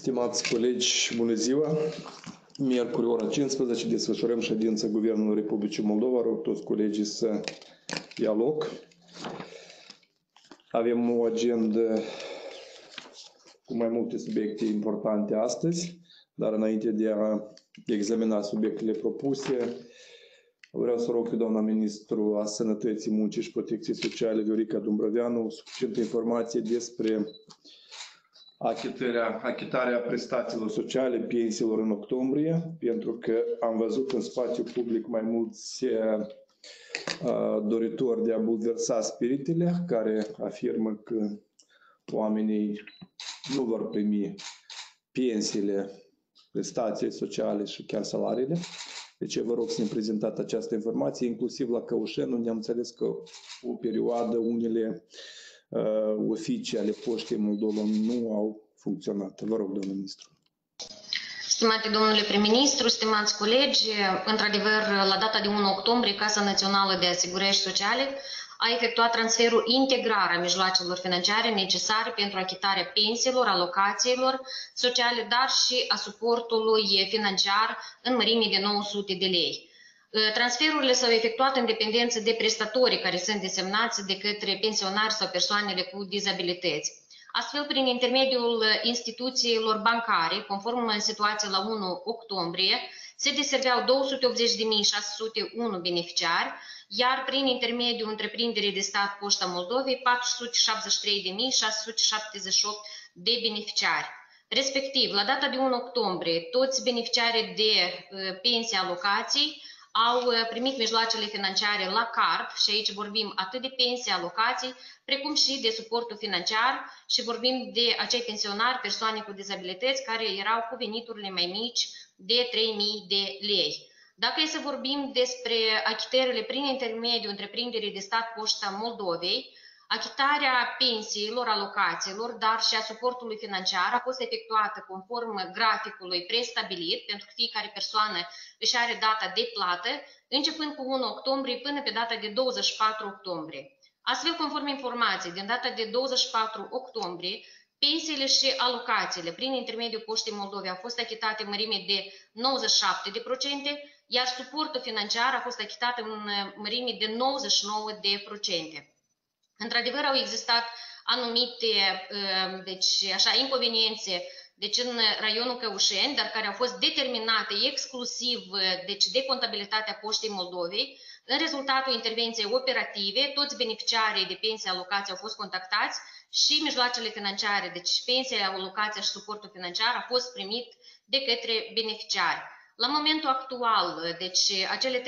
Stimați colegi, bună ziua! Miercuri, ora 15, desfășurăm ședința Guvernului Republicii Moldova. Rog toți colegii să ia loc. Avem o agendă cu mai multe subiecte importante astăzi, dar înainte de a examina subiectele propuse, vreau să rog pe doamna ministru a Sănătății, Muncii și Protecției Sociale, Viorica Dumbrăveanu, suficientă informație despre achitarea, achitarea prestațiilor sociale, pensiilor în octombrie, pentru că am văzut în spațiu public mai mulți uh, doritori de a bulversa spiritele, care afirmă că oamenii nu vor primi pensiile, prestații sociale și chiar salariile. Deci vă rog să ne prezentați această informație, inclusiv la Căușen, unde am înțeles că o perioadă unele uh, oficii ale Poștei Moldova nu au funcționat. Vă rog, domnul ministru. Stimate domnule prim-ministru, stimați colegi, într-adevăr, la data de 1 octombrie, Casa Națională de Asigurări Sociale a efectuat transferul integrar a mijloacelor financiare necesare pentru achitarea pensiilor, alocațiilor sociale, dar și a suportului financiar în mărime de 900 de lei. Transferurile s-au efectuat în dependență de prestatorii care sunt desemnați de către pensionari sau persoanele cu dizabilități. Astfel, prin intermediul instituțiilor bancare, conform situației la 1 octombrie, se deserveau 280.601 beneficiari, iar prin intermediul întreprinderii de stat Poșta Moldovei 473.678 de beneficiari. Respectiv, la data de 1 octombrie, toți beneficiarii de pensii alocații au primit mijloacele financiare la card și aici vorbim atât de pensii, alocații, precum și de suportul financiar și vorbim de acei pensionari, persoane cu dizabilități care erau cu veniturile mai mici de 3.000 de lei. Dacă e să vorbim despre achitările prin intermediul întreprinderii de stat Poșta Moldovei, achitarea pensiilor, alocațiilor, dar și a suportului financiar a fost efectuată conform graficului prestabilit, pentru că fiecare persoană își are data de plată, începând cu 1 octombrie până pe data de 24 octombrie. Astfel, conform informației, din data de 24 octombrie, pensiile și alocațiile prin intermediul Poștei Moldovei au fost achitate în mărime de 97%, iar suportul financiar a fost achitat în mărime de 99%. Într-adevăr, au existat anumite deci, așa, inconveniențe deci în raionul Căușeni, dar care au fost determinate exclusiv deci, de contabilitatea Poștei Moldovei, în rezultatul intervenției operative, toți beneficiarii de pensie alocație au fost contactați și mijloacele financiare, deci pensia, alocația și suportul financiar a fost primit de către beneficiari. La momentul actual, deci acele 3%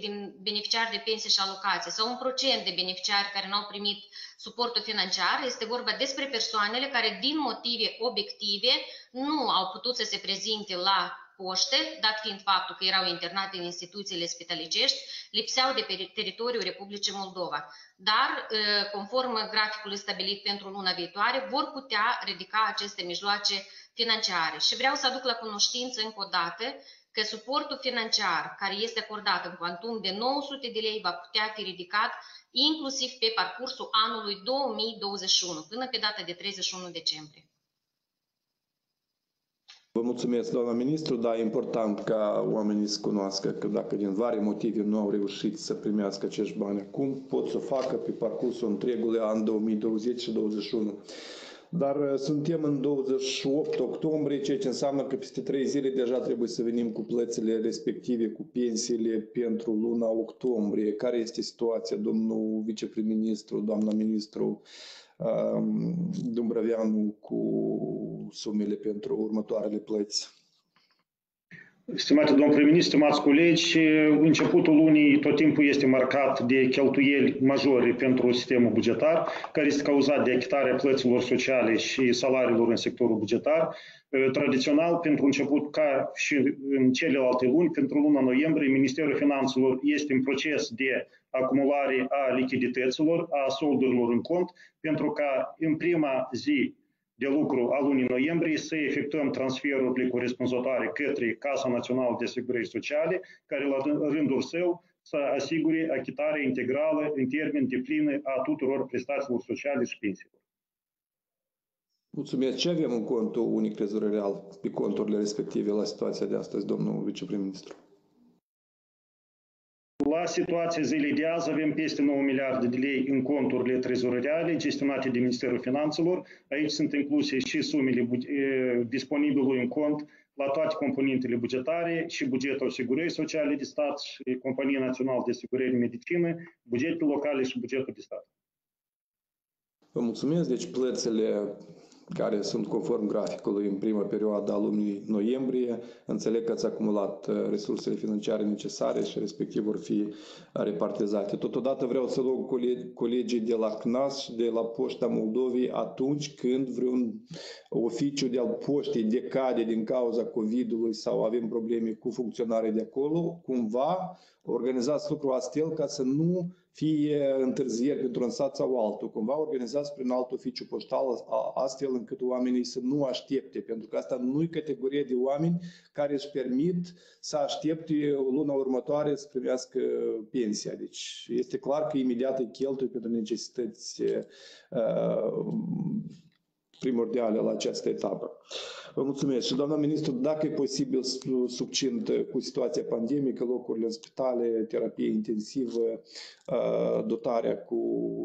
din beneficiari de pensie și alocație sau un procent de beneficiari care nu au primit suportul financiar, este vorba despre persoanele care din motive obiective nu au putut să se prezinte la poște, dat fiind faptul că erau internate în instituțiile spitalicești, lipseau de pe teritoriul Republicii Moldova. Dar, ă, conform graficului stabilit pentru luna viitoare, vor putea ridica aceste mijloace financiare. Și vreau să aduc la cunoștință încă o dată că suportul financiar care este acordat în cuantum de 900 de lei va putea fi ridicat inclusiv pe parcursul anului 2021, până pe data de 31 decembrie. Vă mulțumesc, doamna ministru, dar e important ca oamenii să cunoască că dacă din vari motive nu au reușit să primească acești bani acum, pot să facă pe parcursul întregului an 2020 și 2021. Dar uh, suntem în 28 octombrie, ceea ce înseamnă că peste 3 zile deja trebuie să venim cu plățile respective, cu pensiile pentru luna octombrie. Care este situația, domnul viceprim-ministru, doamna ministru um, Dumbrăveanu, cu sumele pentru următoarele plăți? Stimate domn prim-ministru, stimați colegi, începutul lunii tot timpul este marcat de cheltuieli majore pentru sistemul bugetar, care este cauzat de achitarea plăților sociale și salariilor în sectorul bugetar. Tradițional, pentru început, ca și în celelalte luni, pentru luna noiembrie, Ministerul Finanțelor este în proces de acumulare a lichidităților, a soldurilor în cont, pentru ca în prima zi de lucru a lunii noiembrie să efectuăm transferurile corespunzătoare către Casa Națională de Asigurări Sociale, care la rândul său să asigure achitarea integrală în termen de plină a tuturor prestațiilor sociale și pensiilor. Mulțumesc. Ce avem în contul unic trezorerial pe conturile respective la situația de astăzi, domnul viceprim-ministru? La situația zilei de azi avem peste 9 miliarde de lei în conturile trezoreriale gestionate de Ministerul Finanțelor. Aici sunt incluse și sumele disponibile în cont la toate componentele bugetare și bugetul asigurării sociale de stat și Compania Națională de Asigurări Medicină, bugetele locale și bugetul de stat. Vă mulțumesc. Deci plățile care sunt conform graficului în prima perioadă a lunii noiembrie. Înțeleg că ați acumulat uh, resursele financiare necesare și respectiv vor fi uh, repartizate. Totodată vreau să rog colegii de la CNAS și de la Poșta Moldovei atunci când vreun oficiu de al poștei decade din cauza COVID-ului sau avem probleme cu funcționarea de acolo, cumva organizați lucrul astfel ca să nu fie întârzieri pentru un sat sau altul, cumva organizați prin alt oficiu poștal astfel încât oamenii să nu aștepte, pentru că asta nu e categorie de oameni care își permit să aștepte luna următoare să primească pensia. Deci este clar că imediat e cheltuie pentru necesități uh, primordiale la această etapă. Vă mulțumesc. Și doamna ministru, dacă e posibil succint cu situația pandemică, locurile în spitale, terapie intensivă, dotarea cu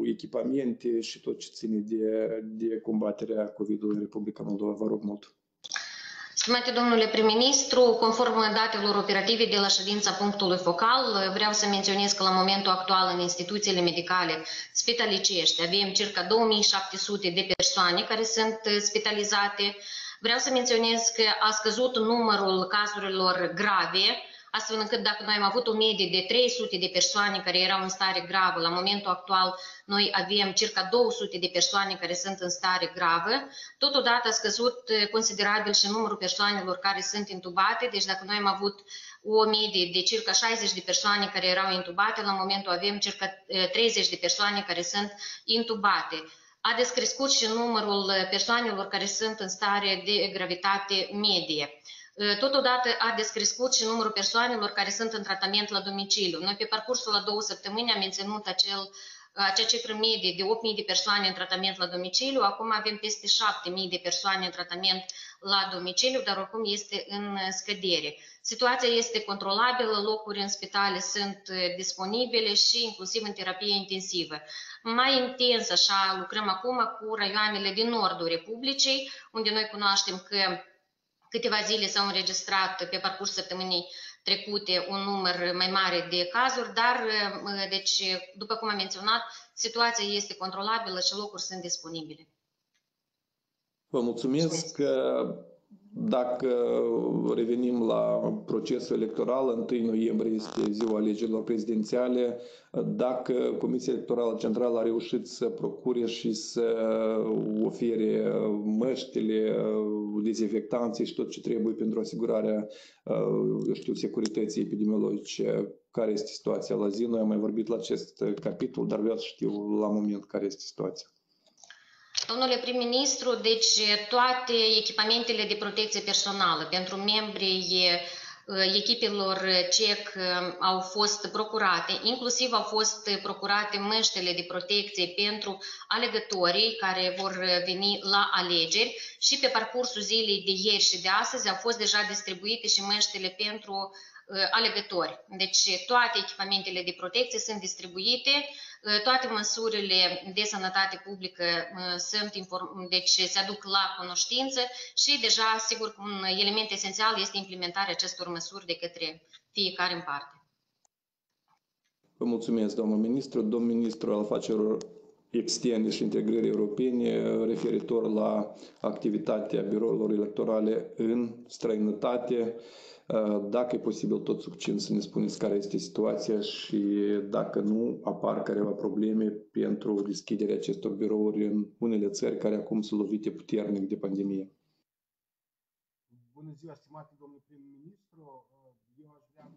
echipamente și tot ce ține de, de combaterea COVID-ului în Republica Moldova. Vă rog mult. Stimate domnule prim-ministru, conform datelor operative de la ședința punctului focal, vreau să menționez că la momentul actual în instituțiile medicale spitalicești avem circa 2700 de persoane care sunt spitalizate, Vreau să menționez că a scăzut numărul cazurilor grave, astfel încât dacă noi am avut o medie de 300 de persoane care erau în stare gravă, la momentul actual noi avem circa 200 de persoane care sunt în stare gravă. Totodată a scăzut eh, considerabil și numărul persoanelor care sunt intubate, deci dacă noi am avut o medie de circa 60 de persoane care erau intubate, la momentul avem circa 30 eh, de persoane care sunt intubate a descrescut și numărul persoanelor care sunt în stare de gravitate medie. Totodată a descrescut și numărul persoanelor care sunt în tratament la domiciliu. Noi pe parcursul la două săptămâni am menținut acel, acea cifră medie de 8.000 de persoane în tratament la domiciliu, acum avem peste 7.000 de persoane în tratament la domiciliu, dar oricum este în scădere. Situația este controlabilă, locuri în spitale sunt disponibile și inclusiv în terapie intensivă mai intens, așa, lucrăm acum cu raioanele din nordul Republicii, unde noi cunoaștem că câteva zile s-au înregistrat pe parcurs săptămânii trecute un număr mai mare de cazuri, dar, deci, după cum am menționat, situația este controlabilă și locuri sunt disponibile. Vă mulțumesc. mulțumesc. Dacă revenim la procesul electoral, 1 noiembrie este ziua alegerilor prezidențiale, dacă Comisia Electorală Centrală a reușit să procure și să ofere măștile, dezinfectanții și tot ce trebuie pentru asigurarea, eu știu, securității epidemiologice, care este situația la zi. Noi am mai vorbit la acest capitol, dar vreau să știu la moment care este situația. Domnule prim-ministru, deci toate echipamentele de protecție personală pentru membrii echipelor CEC au fost procurate, inclusiv au fost procurate măștile de protecție pentru alegătorii care vor veni la alegeri și pe parcursul zilei de ieri și de astăzi au fost deja distribuite și măștile pentru alegători. Deci toate echipamentele de protecție sunt distribuite, toate măsurile de sănătate publică sunt deci se aduc la cunoștință și deja, sigur, un element esențial este implementarea acestor măsuri de către fiecare în parte. Vă mulțumesc, domnul ministru. Domnul ministru al afacerilor externe și integrării europene referitor la activitatea birourilor electorale în străinătate. Dacă e posibil tot succint să ne spuneți care este situația și dacă nu apar careva probleme pentru deschiderea acestor birouri în unele țări care acum sunt lovite puternic de pandemie. Bună ziua, stimate domnule prim-ministru. Eu aș vrea...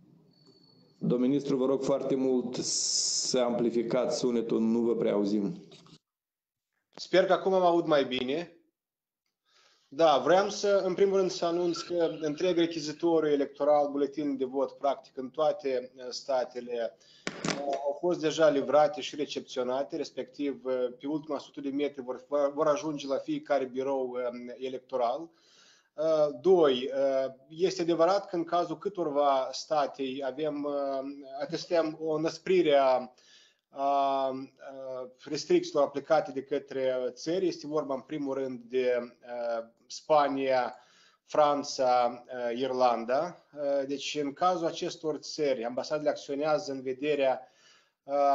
Domnul ministru, vă rog foarte mult să amplificați sunetul, nu vă prea auzim. Sper că acum mă aud mai bine. Da, vreau să, în primul rând, să anunț că întreg rechizitorul electoral, buletin de vot, practic, în toate uh, statele, au fost deja livrate și recepționate, respectiv pe ultima sută de metri vor, vor ajunge la fiecare birou electoral. Doi, este adevărat că în cazul câtorva state avem, atestăm o năsprire a a restricțiilor aplicate de către țări. Este vorba în primul rând de Spania, Franța, Irlanda. Deci în cazul acestor țări, ambasadele acționează în vederea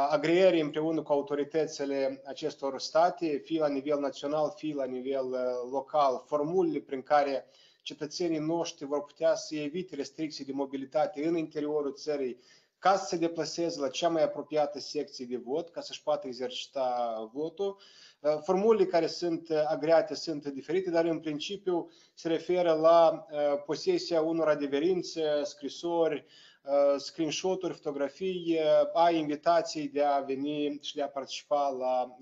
agrierii împreună cu autoritățile acestor state, fie la nivel național, fie la nivel local, formulele prin care cetățenii noștri vor putea să evite restricții de mobilitate în interiorul țării ca să se deplaseze la cea mai apropiată secție de vot, ca să-și poată exercita votul. Uh, formulele care sunt uh, agreate sunt diferite, dar în principiu se referă la uh, posesia unor adeverințe, scrisori, screenshot-uri, fotografii a invitației de a veni și de a participa la,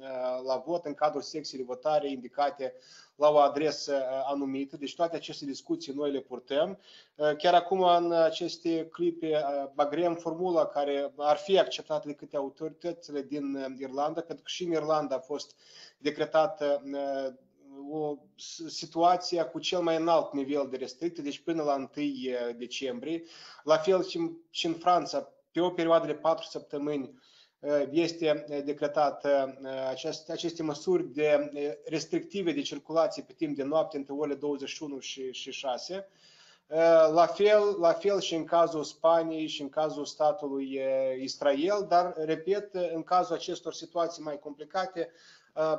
la vot în cadrul secției de votare indicate la o adresă uh, anumită. Deci toate aceste discuții noi le purtăm. Uh, chiar acum în aceste clipe uh, agrem formula care ar fi acceptată de câte autoritățile din Irlanda, pentru că și în Irlanda a fost decretată o situație cu cel mai înalt nivel de restricție, deci până la 1 decembrie. La fel și în Franța, pe o perioadă de 4 săptămâni, Uh, este uh, decretată uh, aceste măsuri de restrictive de circulație pe timp de noapte între orele 21 și, și 6. La fel, la fel și în cazul Spaniei și în cazul statului Israel, dar, repet, în cazul acestor situații mai complicate,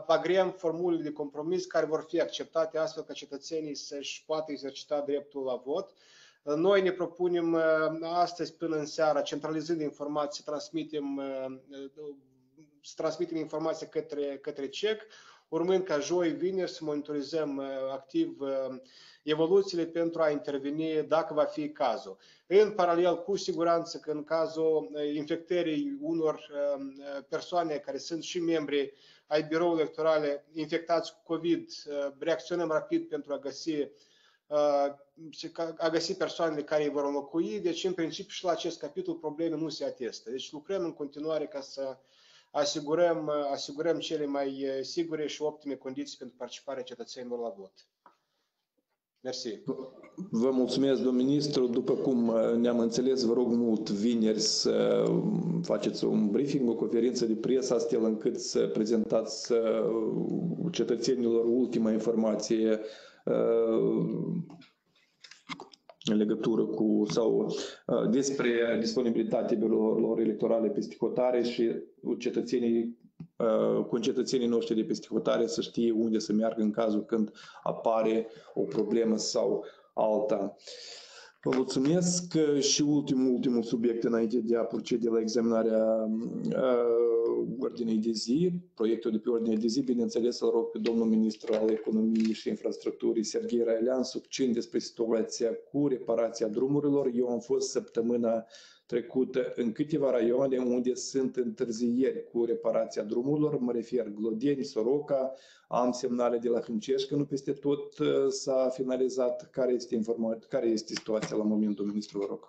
agrem formule de compromis care vor fi acceptate astfel ca cetățenii să-și poată exercita dreptul la vot. Noi ne propunem uh, astăzi până în seara, centralizând informații, să transmitem, uh, să transmitem informații către, către CEC, urmând ca joi, vineri să monitorizăm uh, activ evoluțiile pentru a interveni dacă va fi cazul. În paralel, cu siguranță că în cazul infectării unor persoane care sunt și membri ai biroului electorale infectați cu COVID, reacționăm rapid pentru a găsi a găsi persoanele care îi vor înlocui, deci în principiu și la acest capitol probleme nu se atestă. Deci lucrăm în continuare ca să asigurăm, asigurăm cele mai sigure și optime condiții pentru participarea cetățenilor la vot. Mersi. Vă mulțumesc, domnul ministru. După cum ne-am înțeles, vă rog mult vineri să faceți un briefing, o conferință de presă, astfel încât să prezentați cetățenilor ultima informație în legătură cu sau despre disponibilitatea birourilor electorale peste hotare și cetățenii concetățenii noștri de peste hotare să știe unde să meargă în cazul când apare o problemă sau alta. Vă mulțumesc și ultimul, ultimul subiect înainte de a procede la examinarea uh, ordinei de zi, proiectul de pe ordine de zi, bineînțeles, îl rog pe domnul ministru al economiei și infrastructurii, Serghei Raelean, succint despre situația cu reparația drumurilor. Eu am fost săptămâna trecută în câteva raioane unde sunt întârzieri cu reparația drumurilor, mă refer Glodeni, Soroca, am semnale de la Hâncești că nu peste tot uh, s-a finalizat. Care este, informat, care este situația la momentul, ministru, vă rog?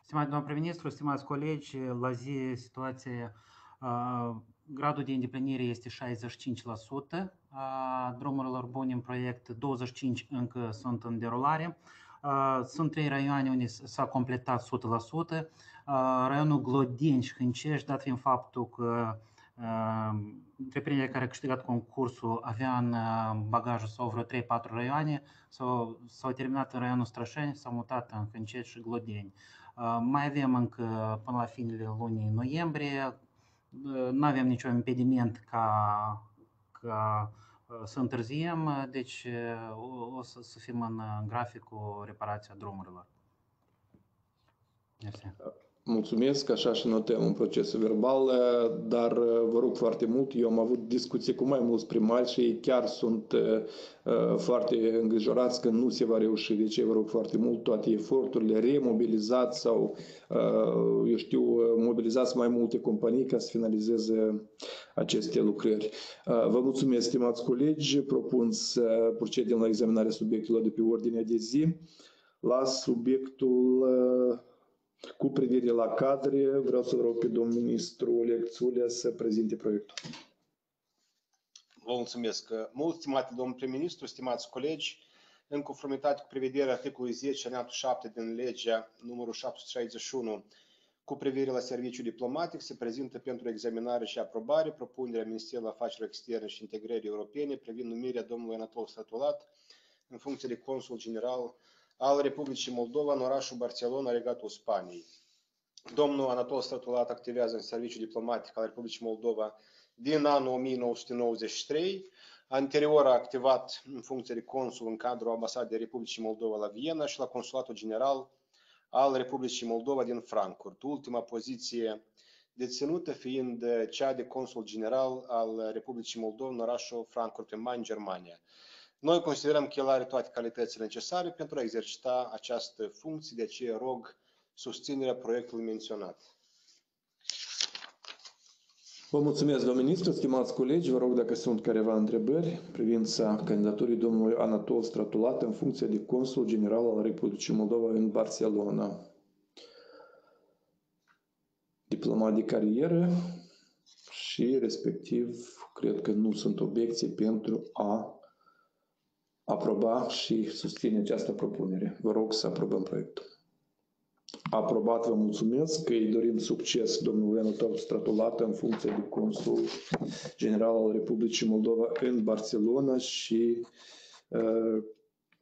Stimați domnul prim-ministru, stimați colegi, la zi situația, uh, gradul de îndeplinire este 65% a drumurilor bune în proiect, 25 încă sunt în derulare. Sunt trei raioane unde s-a completat 100%. Raionul Glodeni și Hâncești, dat fiind faptul că întreprinderea care a câștigat concursul avea în bagajul sau vreo 3-4 raioane, s-au, s-au terminat în raionul Strășeni, s-au mutat în Hâncești și Glodeni. Mai avem încă până la finele lunii noiembrie, nu avem niciun impediment ca, ca să întârziem, deci o să, să fim în grafic cu reparația drumurilor. Mersi. Mulțumesc, așa și notăm în procesul verbal, dar vă rog foarte mult, eu am avut discuții cu mai mulți primari și ei chiar sunt foarte îngrijorați că nu se va reuși. Deci vă rog foarte mult toate eforturile, remobilizați sau, eu știu, mobilizați mai multe companii ca să finalizeze aceste lucrări. Vă mulțumesc, stimați colegi, propun să procedem la examinarea subiectelor de pe ordinea de zi. La subiectul Cu privire la cadre, vreau să vă rog pe domnul ministru Oleg Țulea să prezinte proiectul. Vă mulțumesc. Mult, stimate domnul prim-ministru, stimați colegi, în conformitate cu prevederea articolului 10 alineatul 7 din legea numărul 761 cu privire la serviciul diplomatic, se prezintă pentru examinare și aprobare propunerea Ministerului Afacerilor Externe și Integrării Europene privind numirea domnului Anatol Statulat în funcție de consul general al Republicii Moldova în orașul Barcelona, regatul Spaniei. Domnul Anatol Statulat activează în serviciul diplomatic al Republicii Moldova din anul 1993. Anterior a activat în funcție de consul în cadrul ambasadei Republicii Moldova la Viena și la Consulatul General al Republicii Moldova din Frankfurt. Ultima poziție deținută fiind cea de consul general al Republicii Moldova în orașul Frankfurt în Main, Germania. Noi considerăm că el are toate calitățile necesare pentru a exercita această funcție, de aceea rog susținerea proiectului menționat. Vă mulțumesc, domnul ministru, stimați colegi. Vă rog dacă sunt careva întrebări privința candidaturii domnului Anatol Stratulat în funcție de consul general al Republicii Moldova în Barcelona. Diplomat de carieră și respectiv cred că nu sunt obiecții pentru a aproba și susține această propunere. Vă rog să aprobăm proiectul aprobat, vă mulțumesc, că îi dorim succes domnului Anatol Stratulat în funcție de consul general al Republicii Moldova în Barcelona și uh,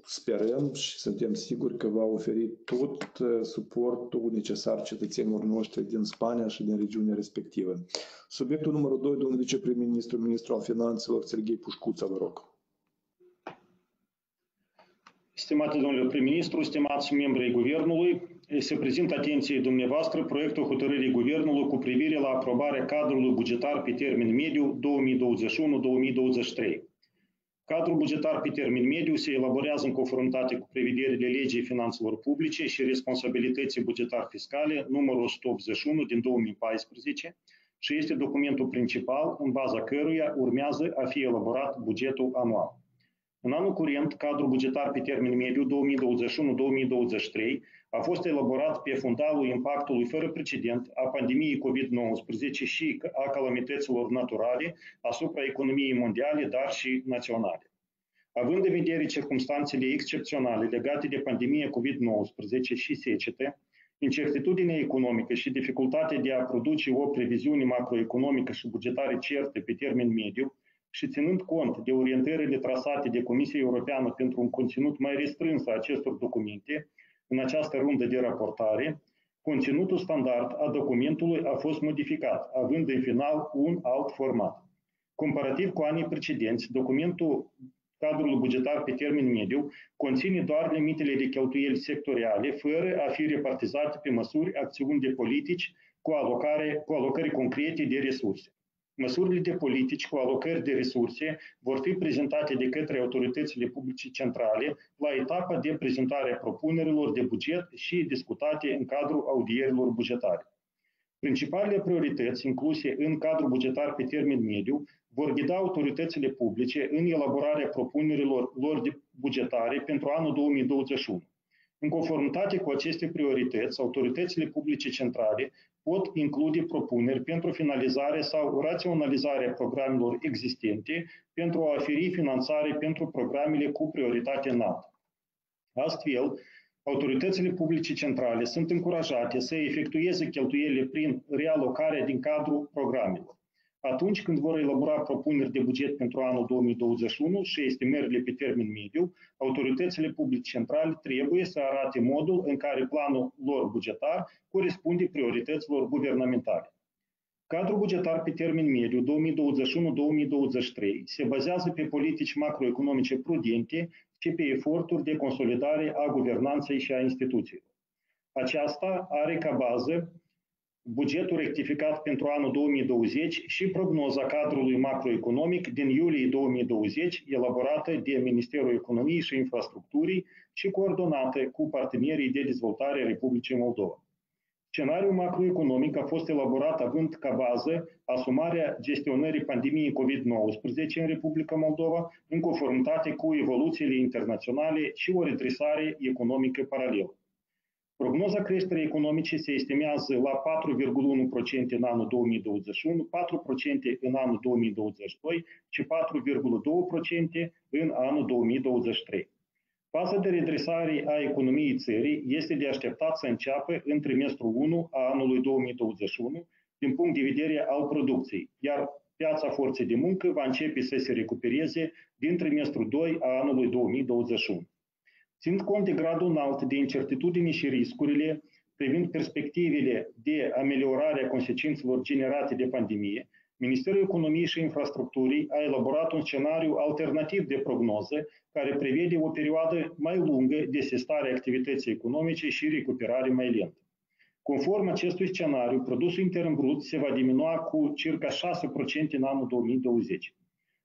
sperăm și suntem siguri că va oferi tot uh, suportul necesar cetățenilor noștri din Spania și din regiunea respectivă. Subiectul numărul 2, domnul viceprim-ministru, ministru al finanțelor, Serghei Pușcuța, vă rog. Stimate domnule prim-ministru, stimați membrii Guvernului, se prezintă atenției dumneavoastră proiectul hotărârii Guvernului cu privire la aprobarea cadrului bugetar pe termen mediu 2021-2023. Cadrul bugetar pe termen mediu se elaborează în conformitate cu prevederile legii finanțelor publice și responsabilității bugetar fiscale numărul 181 din 2014 și este documentul principal în baza căruia urmează a fi elaborat bugetul anual. În anul curent, cadrul bugetar pe termen mediu 2021-2023 a fost elaborat pe fundalul impactului fără precedent a pandemiei COVID-19 și a calamităților naturale asupra economiei mondiale, dar și naționale. Având în vedere circumstanțele excepționale legate de pandemia COVID-19 și secete, incertitudinea economică și dificultatea de a produce o previziune macroeconomică și bugetare certe pe termen mediu, și ținând cont de orientările trasate de Comisia Europeană pentru un conținut mai restrâns a acestor documente, în această rundă de raportare, conținutul standard a documentului a fost modificat, având în final un alt format. Comparativ cu anii precedenți, documentul cadrul bugetar pe termen mediu conține doar limitele de cheltuieli sectoriale, fără a fi repartizate pe măsuri, acțiuni de politici cu, alocare, cu alocări concrete de resurse. Măsurile de politici cu alocări de resurse vor fi prezentate de către autoritățile publice centrale la etapa de prezentare a propunerilor de buget și discutate în cadrul audierilor bugetare. Principalele priorități incluse în cadrul bugetar pe termen mediu vor ghida autoritățile publice în elaborarea propunerilor lor de bugetare pentru anul 2021. În conformitate cu aceste priorități, autoritățile publice centrale pot include propuneri pentru finalizare sau raționalizarea programelor existente pentru a oferi finanțare pentru programele cu prioritate înaltă. Astfel, autoritățile publice centrale sunt încurajate să efectueze cheltuielile prin realocare din cadrul programelor atunci când vor elabora propuneri de buget pentru anul 2021 și estimările pe termen mediu, autoritățile publice centrale trebuie să arate modul în care planul lor bugetar corespunde priorităților guvernamentale. Cadrul bugetar pe termen mediu 2021-2023 se bazează pe politici macroeconomice prudente și pe eforturi de consolidare a guvernanței și a instituțiilor. Aceasta are ca bază bugetul rectificat pentru anul 2020 și prognoza cadrului macroeconomic din iulie 2020, elaborată de Ministerul Economiei și Infrastructurii și coordonată cu partenerii de dezvoltare a Republicii Moldova. Scenariul macroeconomic a fost elaborat având ca bază asumarea gestionării pandemiei COVID-19 în Republica Moldova în conformitate cu evoluțiile internaționale și o redresare economică paralelă. Prognoza creșterii economice se estimează la 4,1% în anul 2021, 4% în anul 2022 și 4,2% în anul 2023. Faza de redresare a economiei țării este de așteptat să înceapă în trimestrul 1 a anului 2021 din punct de vedere al producției, iar piața forței de muncă va începe să se recupereze din trimestrul 2 a anului 2021. Ținând cont de gradul înalt de incertitudine și riscurile privind perspectivele de ameliorare a consecințelor generate de pandemie, Ministerul Economiei și Infrastructurii a elaborat un scenariu alternativ de prognoză care prevede o perioadă mai lungă de sestare a activității economice și recuperare mai lentă. Conform acestui scenariu, produsul intern brut se va diminua cu circa 6% în anul 2020.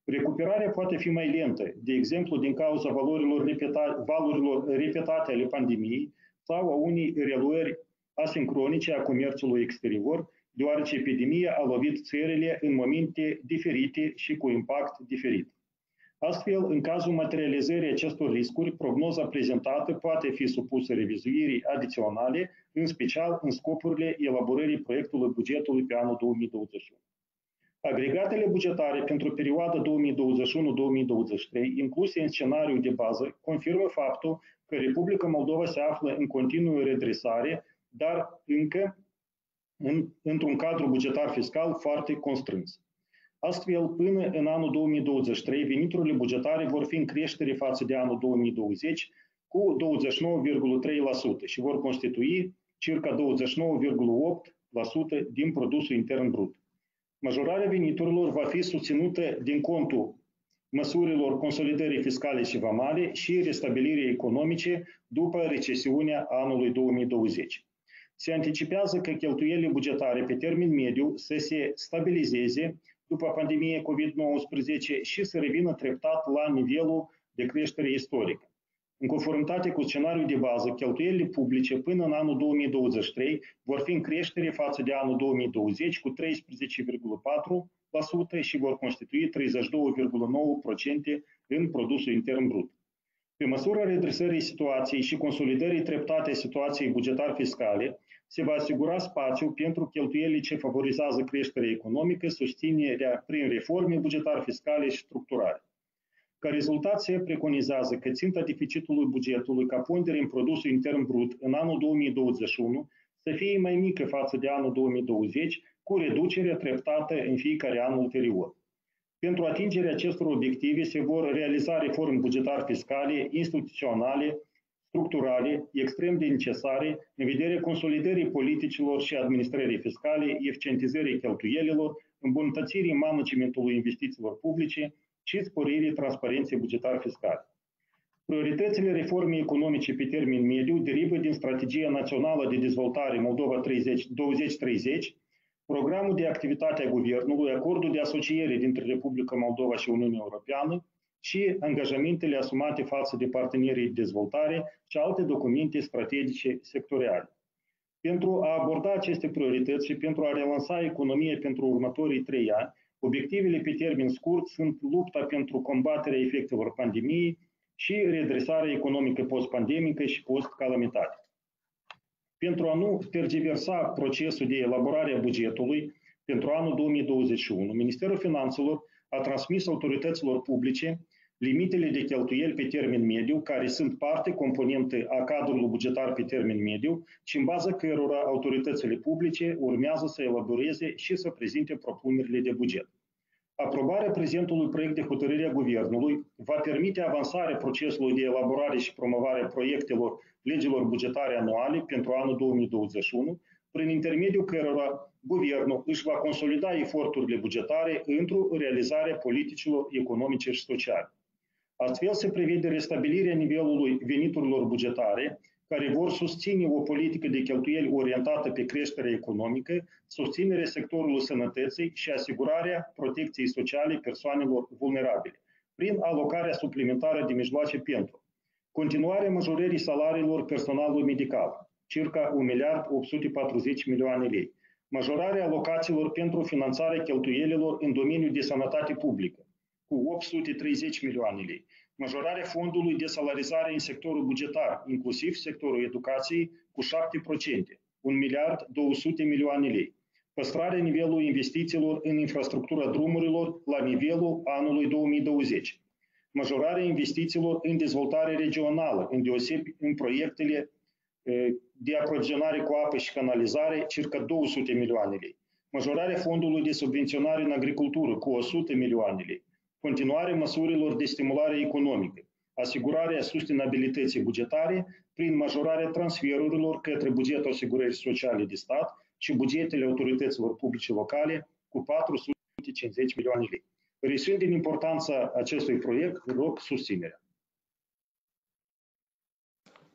Recuperarea poate fi mai lentă, de exemplu din cauza valorilor, repeta, valorilor repetate ale pandemiei sau a unei reluări asincronice a comerțului exterior, deoarece epidemia a lovit țările în momente diferite și cu impact diferit. Astfel, în cazul materializării acestor riscuri, prognoza prezentată poate fi supusă revizuirii adiționale, în special în scopurile elaborării proiectului bugetului pe anul 2021. Agregatele bugetare pentru perioada 2021-2023, incluse în scenariul de bază, confirmă faptul că Republica Moldova se află în continuă redresare, dar încă în, într-un cadru bugetar fiscal foarte constrâns. Astfel, până în anul 2023, veniturile bugetare vor fi în creștere față de anul 2020 cu 29,3% și vor constitui circa 29,8% din produsul intern brut. Majorarea veniturilor va fi susținută din contul măsurilor consolidării fiscale și vamale și restabilirii economice după recesiunea anului 2020. Se anticipează că cheltuielile bugetare pe termen mediu să se stabilizeze după pandemie COVID-19 și să revină treptat la nivelul de creștere istorică. În conformitate cu scenariul de bază, cheltuielile publice până în anul 2023 vor fi în creștere față de anul 2020 cu 13,4% și vor constitui 32,9% în produsul intern brut. Pe măsura redresării situației și consolidării treptate a situației bugetar fiscale, se va asigura spațiu pentru cheltuielile ce favorizează creșterea economică, susținerea prin reforme bugetar fiscale și structurale. Ca rezultat, se preconizează că ținta deficitului bugetului ca pondere în produsul intern brut în anul 2021 să fie mai mică față de anul 2020, cu reducere treptată în fiecare an ulterior. Pentru atingerea acestor obiective se vor realiza reforme bugetar fiscale, instituționale, structurale, extrem de necesare în vederea consolidării politicilor și administrării fiscale, eficientizării cheltuielilor, îmbunătățirii managementului investițiilor publice, și sporirii transparenței bugetar fiscale. Prioritățile reformei economice pe termen mediu derivă din Strategia Națională de Dezvoltare Moldova 30, 2030, Programul de activitate a Guvernului, Acordul de asociere dintre Republica Moldova și Uniunea Europeană și angajamentele asumate față de partenerii de dezvoltare și alte documente strategice sectoriale. Pentru a aborda aceste priorități și pentru a relansa economia pentru următorii trei ani, Obiectivele pe termen scurt sunt lupta pentru combaterea efectelor pandemiei și redresarea economică post-pandemică și post-calamitate. Pentru a nu tergiversa procesul de elaborare a bugetului pentru anul 2021, Ministerul Finanțelor a transmis autorităților publice limitele de cheltuieli pe termen mediu, care sunt parte componentă a cadrului bugetar pe termen mediu și în baza cărora autoritățile publice urmează să elaboreze și să prezinte propunerile de buget. Aprobarea prezentului proiect de hotărâre a Guvernului va permite avansarea procesului de elaborare și promovare a proiectelor legilor bugetare anuale pentru anul 2021, prin intermediul cărora Guvernul își va consolida eforturile bugetare într-o realizare a politicilor economice și sociale. Astfel se prevede restabilirea nivelului veniturilor bugetare, care vor susține o politică de cheltuieli orientată pe creșterea economică, susținerea sectorului sănătății și asigurarea protecției sociale persoanelor vulnerabile, prin alocarea suplimentară de mijloace pentru continuarea majorării salariilor personalului medical, circa 1 miliard 840 milioane lei, majorarea alocațiilor pentru finanțarea cheltuielilor în domeniul de sănătate publică, cu 830 milioane lei, Majorarea fondului de salarizare în sectorul bugetar, inclusiv sectorul educației, cu 7%, 1 miliard 200 milioane lei. Păstrarea nivelului investițiilor în infrastructura drumurilor la nivelul anului 2020. Majorarea investițiilor în dezvoltare regională, în deosebi în proiectele de aprovizionare cu apă și canalizare, circa 200 milioane lei. Majorarea fondului de subvenționare în agricultură cu 100 milioane lei. Continuarea măsurilor de stimulare economică. Asigurarea sustenabilității bugetare prin majorarea transferurilor către bugetul asigurării sociale de stat și bugetele autorităților publice locale cu 450 milioane lei. Reișind din importanța acestui proiect, rog susținerea.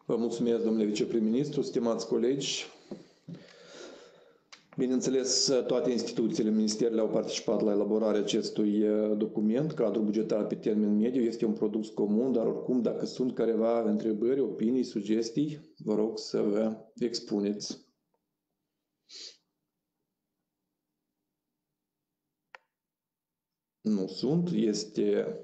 Vă mulțumesc, domnule viceprim-ministru, stimați colegi. Bineînțeles, toate instituțiile, ministerele au participat la elaborarea acestui document. Cadrul bugetar pe termen mediu este un produs comun, dar oricum, dacă sunt careva întrebări, opinii, sugestii, vă rog să vă expuneți. Nu sunt. Este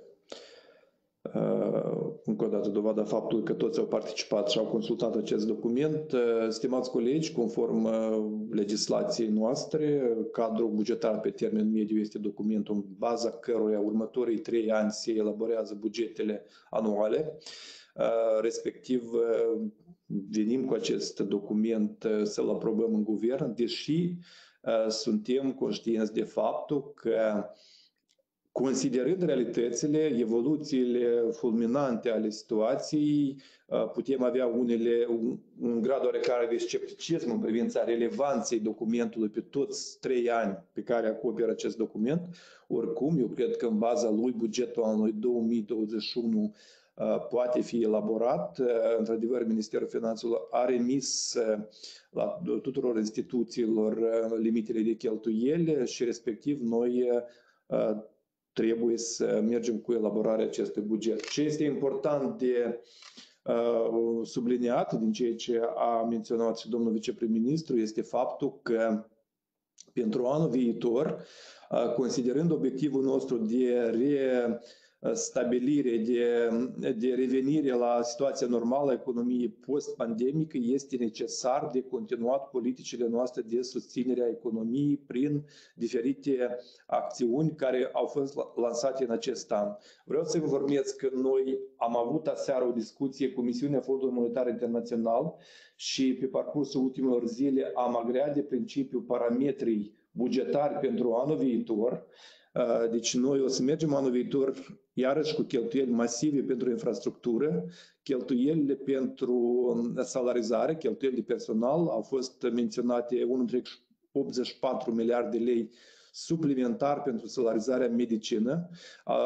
încă o dată dovada faptului că toți au participat și au consultat acest document. Stimați colegi, conform legislației noastre, cadrul bugetar pe termen mediu este documentul în baza căruia următorii trei ani se elaborează bugetele anuale. Respectiv, venim cu acest document să-l aprobăm în guvern, deși suntem conștienți de faptul că Considerând realitățile, evoluțiile fulminante ale situației, putem avea unele, un, un grad oarecare de scepticism în privința relevanței documentului pe toți trei ani pe care acoperă acest document. Oricum, eu cred că în baza lui bugetul anului 2021 poate fi elaborat. Într-adevăr, Ministerul Finanțelor a remis la tuturor instituțiilor limitele de cheltuieli și respectiv noi trebuie să mergem cu elaborarea acestui buget. Ce este important de uh, subliniat din ceea ce a menționat și domnul viceprim-ministru este faptul că pentru anul viitor, uh, considerând obiectivul nostru de re stabilire, de, de revenire la situația normală a economiei post-pandemică, este necesar de continuat politicile noastre de susținere a economiei prin diferite acțiuni care au fost lansate în acest an. Vreau să informez că noi am avut aseară o discuție cu misiunea Fondului Monetar Internațional și pe parcursul ultimelor zile am agreat de principiu parametrii bugetari pentru anul viitor. Deci noi o să mergem anul viitor iarăși cu cheltuieli masive pentru infrastructură, cheltuielile pentru salarizare, cheltuieli de personal au fost menționate 1,84 miliarde de lei suplimentar pentru salarizarea medicină.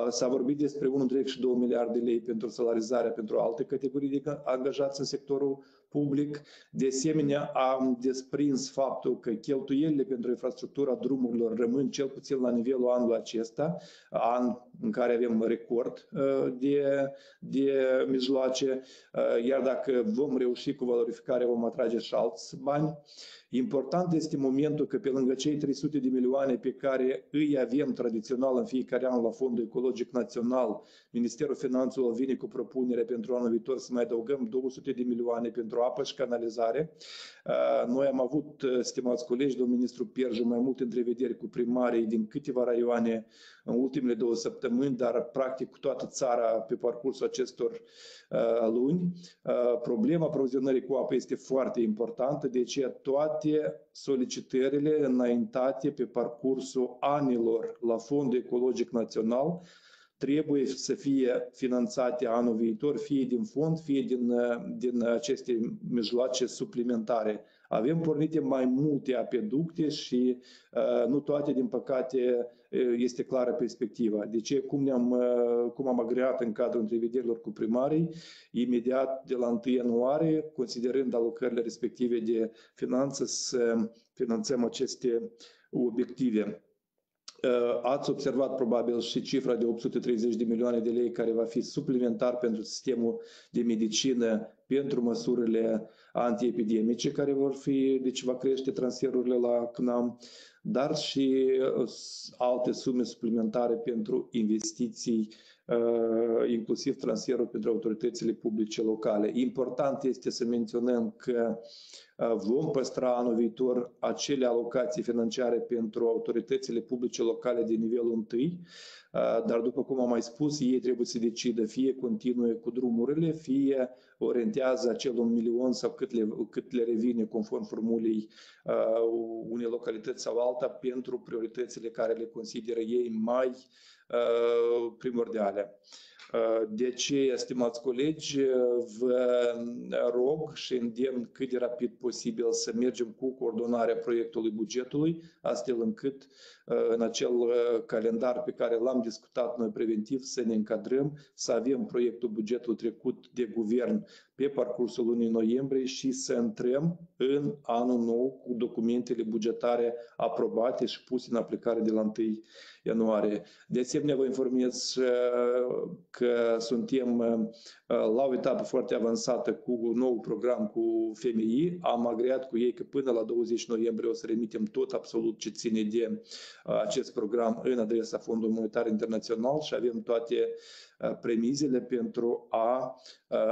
S-a vorbit despre 1,2 miliarde de lei pentru salarizarea pentru alte categorii de angajați în sectorul public. De asemenea, am desprins faptul că cheltuielile pentru infrastructura drumurilor rămân cel puțin la nivelul anului acesta, an în care avem record de, de mijloace, iar dacă vom reuși cu valorificarea, vom atrage și alți bani. Important este momentul că pe lângă cei 300 de milioane pe care îi avem tradițional în fiecare an la Fondul Ecologic Național, Ministerul Finanțelor vine cu propunere pentru anul viitor să mai adăugăm 200 de milioane pentru apă și canalizare. Noi am avut, stimați colegi, domnul ministru Pierju, mai multe întrevederi cu primarii din câteva raioane în ultimele două săptămâni, dar practic cu toată țara pe parcursul acestor luni. Problema aprovizionării cu apă este foarte importantă, de aceea toate solicitările înaintate pe parcursul anilor la Fondul Ecologic Național trebuie să fie finanțate anul viitor, fie din fond, fie din, din aceste mijloace suplimentare. Avem pornite mai multe apeducte și uh, nu toate, din păcate, este clară perspectiva. De ce, cum, ne-am, cum am agreat în cadrul întrevederilor cu primarii, imediat de la 1 ianuarie, considerând alocările respective de finanță, să finanțăm aceste obiective. Ați observat probabil și cifra de 830 de milioane de lei care va fi suplimentar pentru sistemul de medicină pentru măsurile antiepidemice care vor fi, deci va crește transferurile la CNAM, dar și uh, alte sume suplimentare pentru investiții, uh, inclusiv transferul pentru autoritățile publice locale. Important este să menționăm că uh, vom păstra anul viitor acele alocații financiare pentru autoritățile publice locale de nivelul 1, dar după cum am mai spus, ei trebuie să decidă fie continuă cu drumurile, fie orientează acel un milion sau cât le, cât le revine conform formulei uh, unei localități sau alta pentru prioritățile care le consideră ei mai uh, primordiale. De ce, estimați colegi, vă rog și îndemn cât de rapid posibil să mergem cu coordonarea proiectului bugetului, astfel încât în acel calendar pe care l-am discutat noi preventiv să ne încadrăm, să avem proiectul bugetului trecut de guvern pe parcursul lunii noiembrie și să intrăm în anul nou cu documentele bugetare aprobate și puse în aplicare de la 1 ianuarie. De asemenea, vă informez că suntem la o etapă foarte avansată cu nou program cu FMI. Am agreat cu ei că până la 20 noiembrie o să remitem tot absolut ce ține de acest program în adresa Fondului Monetar Internațional și avem toate premizele pentru a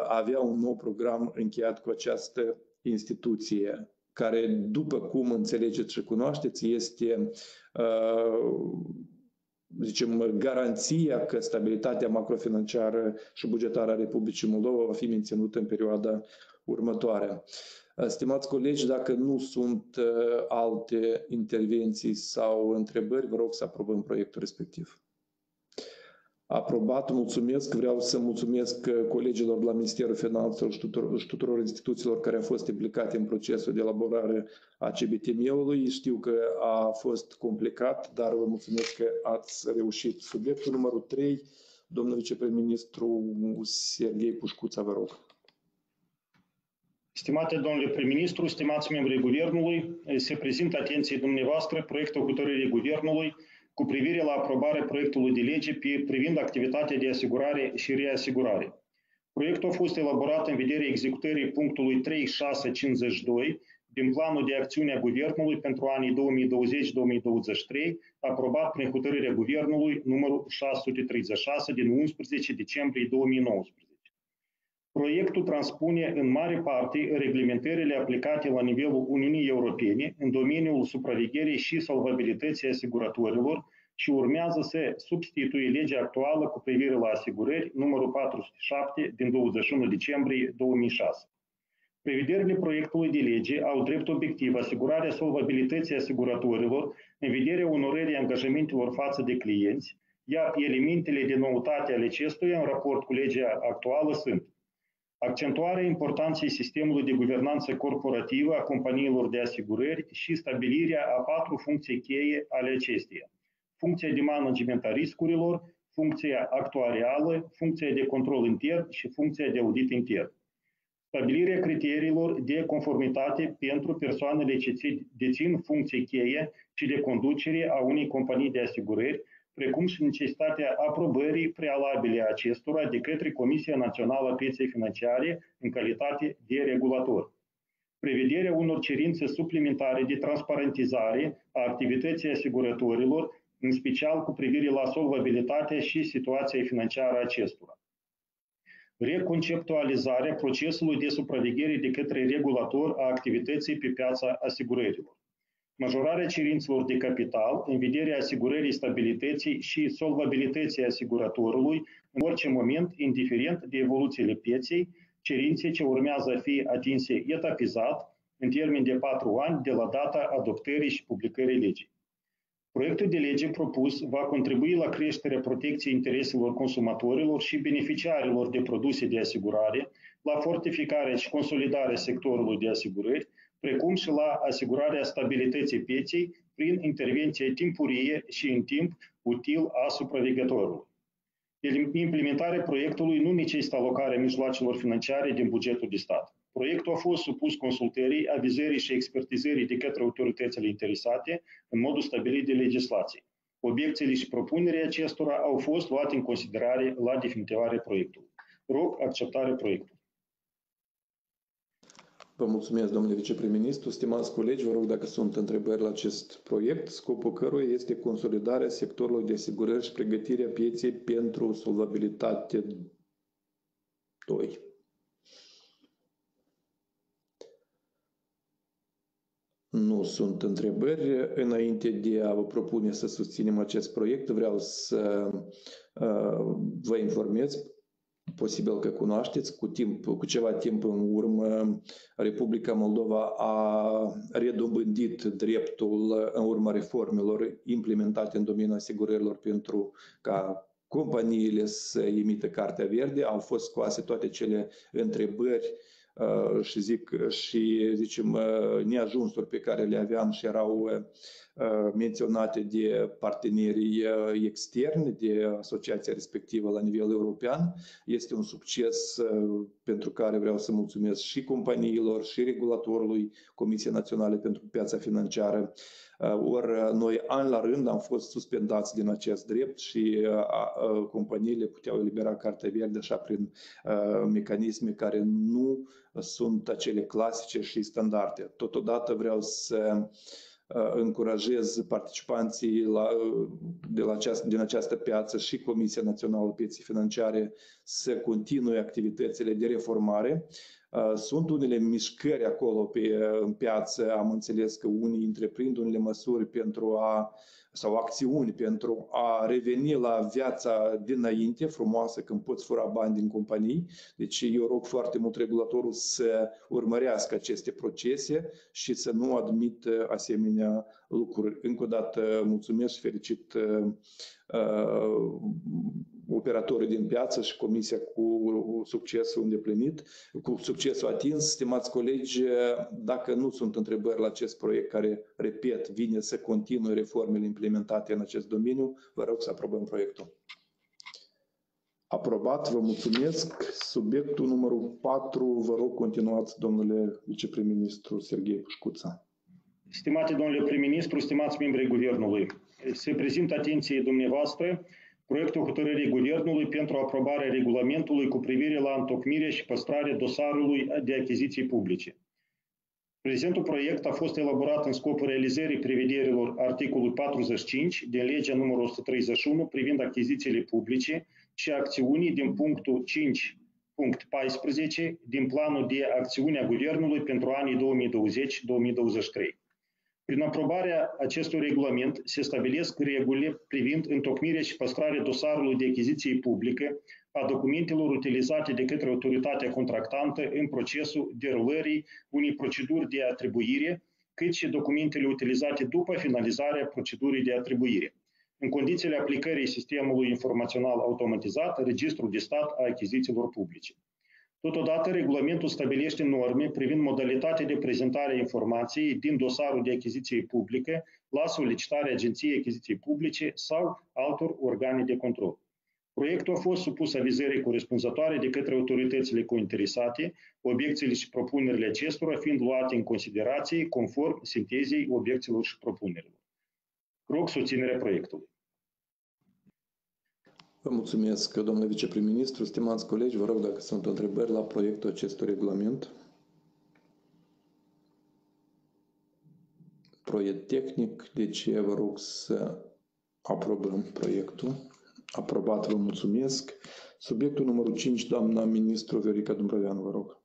avea un nou program încheiat cu această instituție care, după cum înțelegeți și cunoașteți, este zicem, garanția că stabilitatea macrofinanciară și bugetară a Republicii Moldova va fi menținută în perioada următoare. Stimați colegi, dacă nu sunt alte intervenții sau întrebări, vă rog să aprobăm proiectul respectiv aprobat. Mulțumesc. Vreau să mulțumesc colegilor de la Ministerul Finanțelor și tuturor, și tuturor instituțiilor care au fost implicate în procesul de elaborare a CBTM-ului. Știu că a fost complicat, dar vă mulțumesc că ați reușit. Subiectul numărul 3, domnul viceprim-ministru Serghei Pușcuța, vă rog. Stimate domnule prim-ministru, stimați membrii Guvernului, se prezintă atenției dumneavoastră proiectul hotărârii Guvernului cu privire la aprobarea proiectului de lege privind activitatea de asigurare și reasigurare. Proiectul a fost elaborat în vederea executării punctului 3652 din planul de acțiune a Guvernului pentru anii 2020-2023, aprobat prin hotărârea Guvernului numărul 636 din 11 decembrie 2019. Proiectul transpune în mare parte reglementările aplicate la nivelul Uniunii Europene în domeniul supravegherii și salvabilității asiguratorilor și urmează să substituie legea actuală cu privire la asigurări numărul 407 din 21 decembrie 2006. Prevederile proiectului de lege au drept obiectiv asigurarea solvabilității asiguratorilor în vederea onorării angajamentelor față de clienți, iar elementele de noutate ale acestuia în raport cu legea actuală sunt accentuarea importanței sistemului de guvernanță corporativă a companiilor de asigurări și stabilirea a patru funcții cheie ale acesteia. Funcția de management a riscurilor, funcția actuarială, funcția de control intern și funcția de audit intern. Stabilirea criteriilor de conformitate pentru persoanele ce dețin funcții cheie și de conducere a unei companii de asigurări, precum și necesitatea aprobării prealabile a acestora de către Comisia Națională a Pieței Financiare în calitate de regulator. Prevederea unor cerințe suplimentare de transparentizare a activității asigurătorilor, în special cu privire la solvabilitatea și situația financiară a acestora. Reconceptualizarea procesului de supraveghere de către regulator a activității pe piața asigurărilor majorarea cerințelor de capital în vederea asigurării stabilității și solvabilității asiguratorului în orice moment, indiferent de evoluțiile pieței, cerințe ce urmează a fi atinse etapizat în termen de patru ani de la data adoptării și publicării legii. Proiectul de lege propus va contribui la creșterea protecției intereselor consumatorilor și beneficiarilor de produse de asigurare, la fortificarea și consolidarea sectorului de asigurări, precum și la asigurarea stabilității pieței prin intervenție timpurie și în timp util a supraveghetorului. Implementarea proiectului nu necesită alocarea mijloacelor financiare din bugetul de stat. Proiectul a fost supus consultării, avizării și expertizării de către autoritățile interesate în modul stabilit de legislație. Obiecțiile și propunerea acestora au fost luate în considerare la definitivarea proiectului. Rog acceptarea proiectului. Vă mulțumesc, domnule viceprim-ministru. Stimați colegi, vă rog dacă sunt întrebări la acest proiect, scopul căruia este consolidarea sectorului de asigurări și pregătirea pieței pentru solvabilitate 2. Nu sunt întrebări. Înainte de a vă propune să susținem acest proiect, vreau să uh, vă informez posibil că cunoașteți, cu, timp, cu ceva timp în urmă, Republica Moldova a redobândit dreptul în urma reformelor implementate în domeniul asigurărilor pentru ca companiile să emită Cartea Verde. Au fost scoase toate cele întrebări și zic și zicem neajunsuri pe care le aveam și erau menționate de partenerii externi, de asociația respectivă la nivel european. Este un succes pentru care vreau să mulțumesc și companiilor și regulatorului Comisiei Naționale pentru Piața Financiară. Ori noi an la rând am fost suspendați din acest drept și companiile puteau elibera cartea verde așa prin mecanisme care nu sunt acele clasice și standarde. Totodată vreau să încurajez participanții la, de la această, din această piață și Comisia Națională Pieții Financiare să continue activitățile de reformare. Sunt unele mișcări acolo pe, în piață, am înțeles că unii întreprind unele măsuri pentru a sau acțiuni pentru a reveni la viața dinainte, frumoasă, când poți fura bani din companii. Deci eu rog foarte mult regulatorul să urmărească aceste procese și să nu admită asemenea lucruri. Încă o dată mulțumesc și fericit uh, operatorii din piață și comisia cu succesul îndeplinit, cu succesul atins. Stimați colegi, dacă nu sunt întrebări la acest proiect care, repet, vine să continue reformele implementate în acest domeniu, vă rog să aprobăm proiectul. Aprobat, vă mulțumesc. Subiectul numărul 4, vă rog continuați, domnule viceprim-ministru Serghei Pușcuța. Stimate domnule prim-ministru, stimați membrii Guvernului, se prezintă atenției dumneavoastră proiectul hotărârii Guvernului pentru aprobarea regulamentului cu privire la întocmire și păstrare dosarului de achiziții publice. Prezentul proiect a fost elaborat în scopul realizării prevederilor articolului 45 din legea numărul 131 privind achizițiile publice și acțiunii din punctul 5 punct 14 din planul de acțiune a Guvernului pentru anii 2020-2023. Prin aprobarea acestui regulament se stabilesc regulile privind întocmirea și păstrarea dosarului de achiziție publică a documentelor utilizate de către autoritatea contractantă în procesul derulării unei proceduri de atribuire, cât și documentele utilizate după finalizarea procedurii de atribuire, în condițiile aplicării sistemului informațional automatizat, Registrul de Stat a Achizițiilor Publice. Totodată, regulamentul stabilește norme privind modalitatea de prezentare a informației din dosarul de achiziție publică la solicitarea Agenției Achiziției Publice sau altor organe de control. Proiectul a fost supus avizării corespunzătoare de către autoritățile cointeresate, obiecțiile și propunerile acestora fiind luate în considerație conform sintezei obiecțiilor și propunerilor. Rog susținerea proiectului. Vă mulțumesc, domnule viceprim-ministru. Stimați colegi, vă rog dacă sunt întrebări la proiectul acestui regulament. Proiect tehnic, deci vă rog să aprobăm proiectul. Aprobat, vă mulțumesc. Subiectul numărul 5, doamna ministru Verica Dumbrăveanu, vă rog.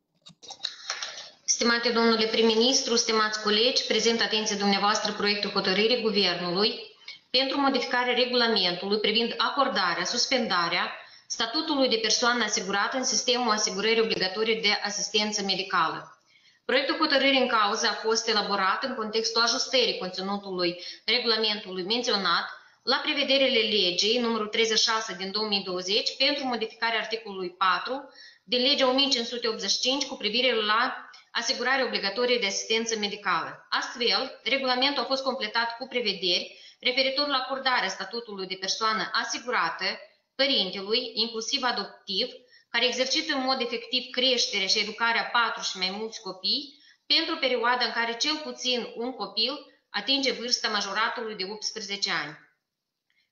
Stimate domnule prim-ministru, stimați colegi, prezint atenție dumneavoastră proiectul hotărârii Guvernului pentru modificarea regulamentului privind acordarea, suspendarea statutului de persoană asigurată în sistemul asigurării obligatorii de asistență medicală. Proiectul hotărârii în cauză a fost elaborat în contextul ajustării conținutului regulamentului menționat la prevederile legii numărul 36 din 2020 pentru modificarea articolului 4 din legea 1585 cu privire la asigurarea obligatorie de asistență medicală. Astfel, regulamentul a fost completat cu prevederi referitor la acordarea statutului de persoană asigurată părintelui, inclusiv adoptiv, care exercită în mod efectiv creștere și educarea patru și mai mulți copii, pentru perioada în care cel puțin un copil atinge vârsta majoratului de 18 ani.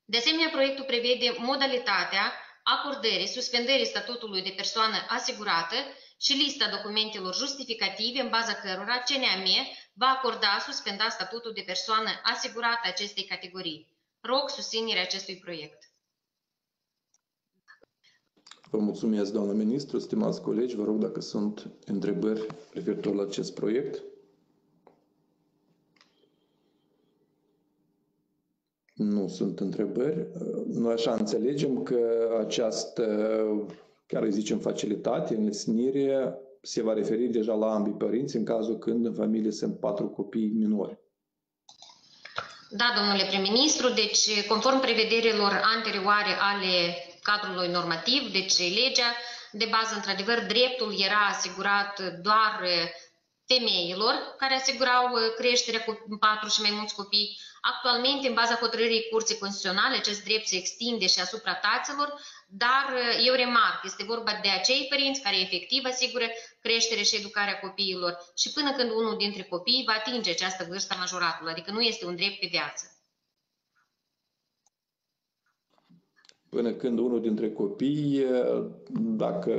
De asemenea, proiectul prevede modalitatea acordării, suspendării statutului de persoană asigurată și lista documentelor justificative în baza cărora CNAM va acorda suspenda statutul de persoană asigurată acestei categorii. Rog susținerea acestui proiect. Vă mulțumesc, doamnă ministru, stimați colegi, vă rog dacă sunt întrebări referitor la acest proiect. Nu sunt întrebări. Noi așa înțelegem că această, care zicem, facilitate, înlesnire, se va referi deja la ambii părinți în cazul când în familie sunt patru copii minori. Da, domnule prim-ministru, deci conform prevederilor anterioare ale cadrului normativ, deci legea de bază, într-adevăr, dreptul era asigurat doar femeilor care asigurau creșterea cu patru și mai mulți copii. Actualmente, în baza hotărârii Curții Constituționale, acest drept se extinde și asupra taților, dar eu remarc, este vorba de acei părinți care efectiv asigură creșterea și educarea copiilor și până când unul dintre copii va atinge această vârstă majoratului, adică nu este un drept pe viață. până când unul dintre copii, dacă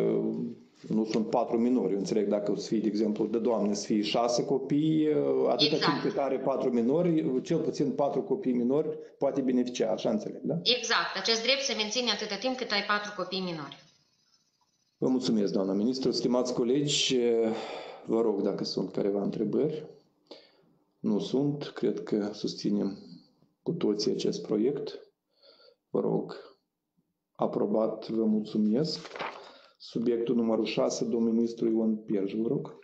nu sunt patru minori, eu înțeleg dacă o să fie, de exemplu, de doamne, să fie șase copii, atâta Exact. timp cât are patru minori, cel puțin patru copii minori poate beneficia, așa înțeleg, da? Exact, acest drept se menține atâta timp cât ai patru copii minori. Vă mulțumesc, doamna ministru. Stimați colegi, vă rog dacă sunt careva întrebări. Nu sunt, cred că susținem cu toții acest proiect. Vă rog, aprobat, vă mulțumesc. Subiectul numărul 6, domnul ministru Ion Pierj, vă rog.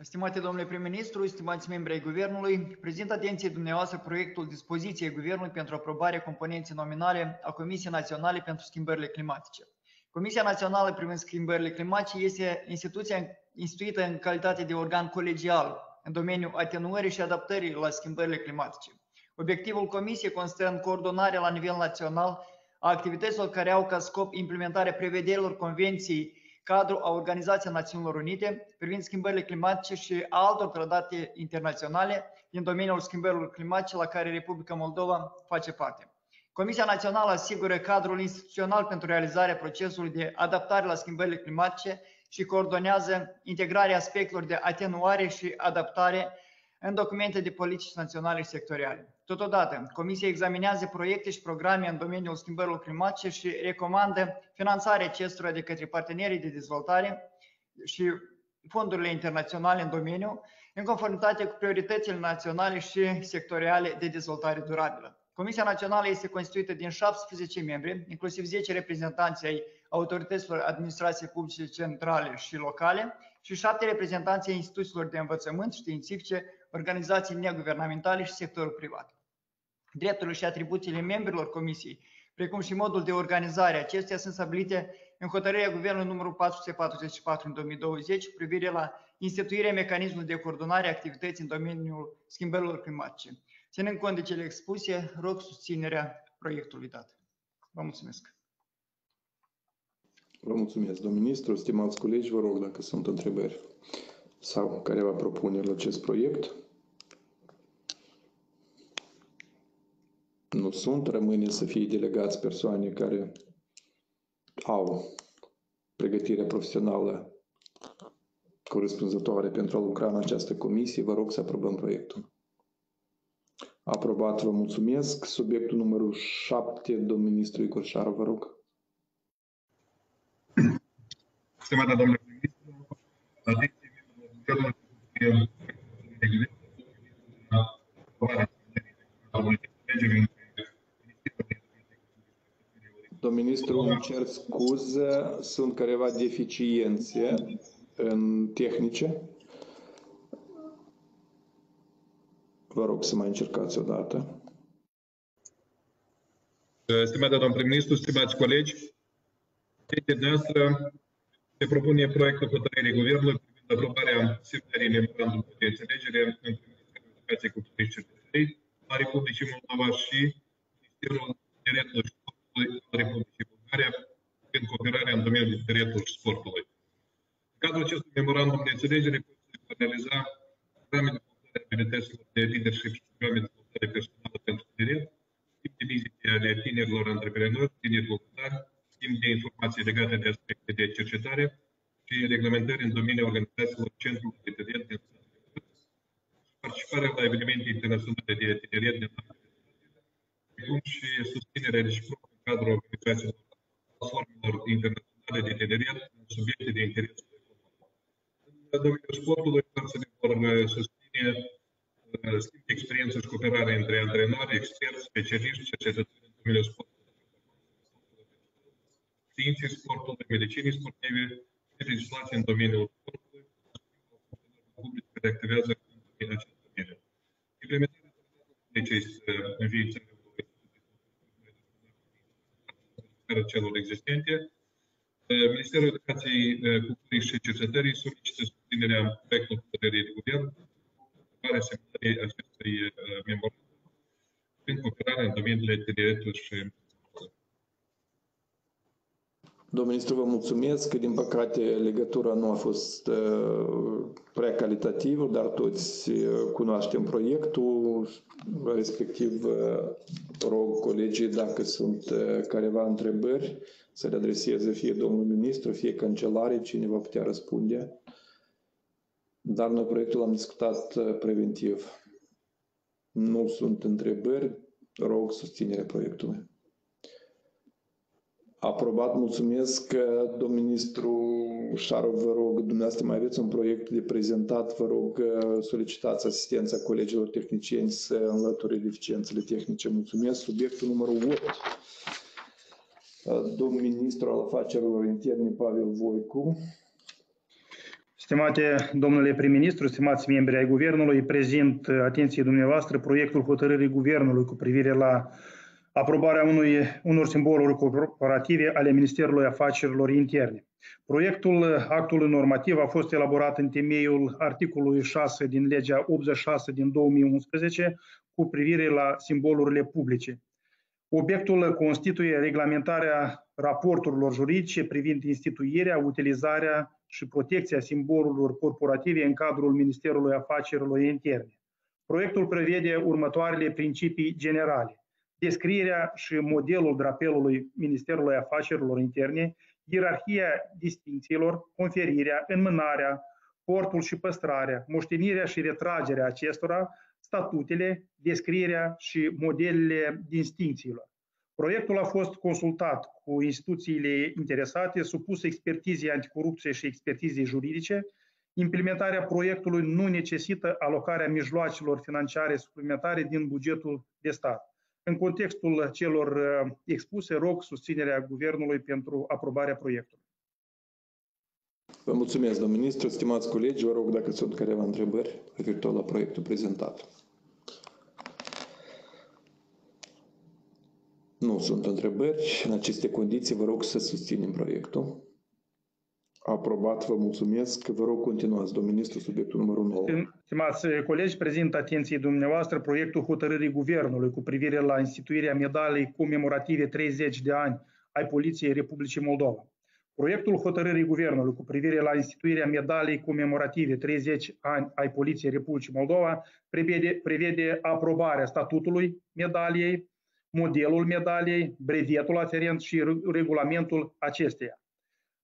Stimate domnule prim-ministru, stimați membri ai Guvernului, prezint atenției dumneavoastră proiectul dispoziției Guvernului pentru aprobarea componenței nominale a Comisiei Naționale pentru Schimbările Climatice. Comisia Națională privind schimbările climatice este instituția instituită în calitate de organ colegial în domeniul atenuării și adaptării la schimbările climatice. Obiectivul Comisiei constă în coordonarea la nivel național a activităților care au ca scop implementarea prevederilor Convenției cadru a Organizației Națiunilor Unite privind schimbările climatice și a altor tratate internaționale din domeniul schimbărilor climatice la care Republica Moldova face parte. Comisia Națională asigură cadrul instituțional pentru realizarea procesului de adaptare la schimbările climatice și coordonează integrarea aspectelor de atenuare și adaptare în documente de politici naționale și sectoriale. Totodată, Comisia examinează proiecte și programe în domeniul schimbărilor climatice și recomandă finanțarea acestora de către partenerii de dezvoltare și fondurile internaționale în domeniu, în conformitate cu prioritățile naționale și sectoriale de dezvoltare durabilă. Comisia Națională este constituită din 17 membri, inclusiv 10 reprezentanți ai autorităților administrației publice centrale și locale și 7 reprezentanți ai instituțiilor de învățământ științifice, organizații neguvernamentale și sectorul privat. Drepturile și atribuțiile membrilor Comisiei, precum și modul de organizare acestea, sunt stabilite în hotărârea Guvernului numărul 444 în 2020 cu privire la instituirea mecanismului de coordonare a activității în domeniul schimbărilor climatice. Ținând cont de cele expuse, rog susținerea proiectului dat. Vă mulțumesc. Vă mulțumesc, domnul ministru. Stimați colegi, vă rog dacă sunt întrebări sau careva propuneri la acest proiect. Nu sunt, rămâne să fie delegați persoane care au pregătirea profesională corespunzătoare pentru a lucra în această comisie. Vă rog să aprobăm proiectul. Aprobat, vă mulțumesc. Subiectul numărul 7, domnul ministru Igor Șaru, vă rog. Stimată domnule ministru, atenție celor Domnul ministru, îmi cer scuze, sunt careva deficiențe în tehnice. Vă rog să mai încercați o dată. Stimată domnul prim-ministru, stimați colegi, atenție noastră se propune proiectul hotărârii Guvernului privind aprobarea semnării memorandumului de înțelegere între Ministerul Educației Culturii și Cercetării a Republicii Moldova și Ministerul Tineretului și Sportului al Republicii Bulgaria în cooperarea în domeniul tineretului și sportului. În cadrul acestui memorandum de înțelegere pot se realiza programe de dezvoltare a abilităților de leadership și programe de dezvoltare personală pentru tineret, timp de vizite ale tinerilor antreprenori, tineri voluntari, schimb de informații legate de aspecte de cercetare și și reglementări în domeniul organizațiilor Centrului de Tineret din participarea la evenimente internaționale de tineret din precum și susținerea reciprocă în cadrul organizațiilor platformelor internaționale de tineret în subiecte de interes În domeniul sportului, părțile vor susține schimb de experiență și cooperare între antrenori, experți, specialiști, cercetători în domeniul sportului, științei sportului, medicinii sportive și legislație în domeniul sportului, public care activează în acest domeniu. Implementarea ce este înființarea celor existente. Ministerul Educației, Culturii și Cercetării solicită susținerea proiectului hotărârii de guvern care semnării acestui memorandum prin cooperare în domeniile tineretului și Domnul ministru, vă mulțumesc. Din păcate, legătura nu a fost uh, prea calitativă, dar toți uh, cunoaștem proiectul, respectiv uh, rog colegii dacă sunt careva întrebări să le adreseze fie domnul ministru, fie cancelare, cine va putea răspunde. Dar noi proiectul l-am discutat preventiv. Nu sunt întrebări, rog susținerea proiectului. Aprobat, mulțumesc. Domnul ministru Șarov, vă rog, dumneavoastră mai aveți un proiect de prezentat, vă rog, solicitați asistența colegilor tehnicieni să înlăture deficiențele tehnice. Mulțumesc. Subiectul numărul 8. Domnul ministru al afacerilor interne, Pavel Voicu. Stimate domnule prim-ministru, stimați membri ai Guvernului, prezint atenției dumneavoastră proiectul hotărârii Guvernului cu privire la aprobarea unui, unor simboluri corporative ale Ministerului Afacerilor Interne. Proiectul actului normativ a fost elaborat în temeiul articolului 6 din legea 86 din 2011 cu privire la simbolurile publice. Obiectul constituie reglementarea raporturilor juridice privind instituirea, utilizarea și protecția simbolurilor corporative în cadrul Ministerului Afacerilor Interne. Proiectul prevede următoarele principii generale descrierea și modelul drapelului Ministerului Afacerilor Interne, ierarhia distințiilor, conferirea, înmânarea, portul și păstrarea, moștenirea și retragerea acestora, statutele, descrierea și modelele distințiilor. Proiectul a fost consultat cu instituțiile interesate, supus expertizei anticorupție și expertizei juridice. Implementarea proiectului nu necesită alocarea mijloacelor financiare suplimentare din bugetul de stat. În contextul celor uh, expuse, rog susținerea Guvernului pentru aprobarea proiectului. Vă mulțumesc, domnul ministru. Stimați colegi, vă rog dacă sunt careva întrebări referitor la proiectul prezentat. Nu sunt întrebări. În aceste condiții, vă rog să susținem proiectul. Aprobat, vă mulțumesc. Vă rog, continuați, domnul ministru, subiectul numărul 9. Stimați colegi, prezint atenției dumneavoastră proiectul hotărârii Guvernului cu privire la instituirea medalei comemorative 30 de ani ai Poliției Republicii Moldova. Proiectul hotărârii Guvernului cu privire la instituirea medalei comemorative 30 ani ai Poliției Republicii Moldova prevede, prevede aprobarea statutului medaliei, modelul medaliei, brevetul aferent și regulamentul acesteia.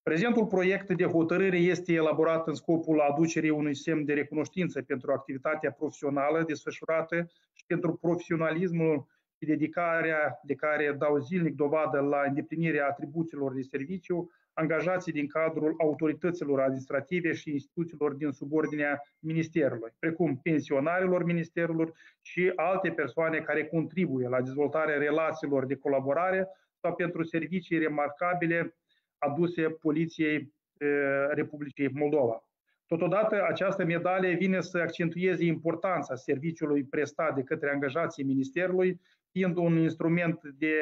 Prezentul proiect de hotărâre este elaborat în scopul aducerii unui semn de recunoștință pentru activitatea profesională desfășurată și pentru profesionalismul și dedicarea de care dau zilnic dovadă la îndeplinirea atribuțiilor de serviciu angajații din cadrul autorităților administrative și instituțiilor din subordinea Ministerului, precum pensionarilor Ministerului și alte persoane care contribuie la dezvoltarea relațiilor de colaborare sau pentru servicii remarcabile aduse Poliției Republicii Moldova. Totodată, această medalie vine să accentueze importanța serviciului prestat de către angajații Ministerului, fiind un instrument de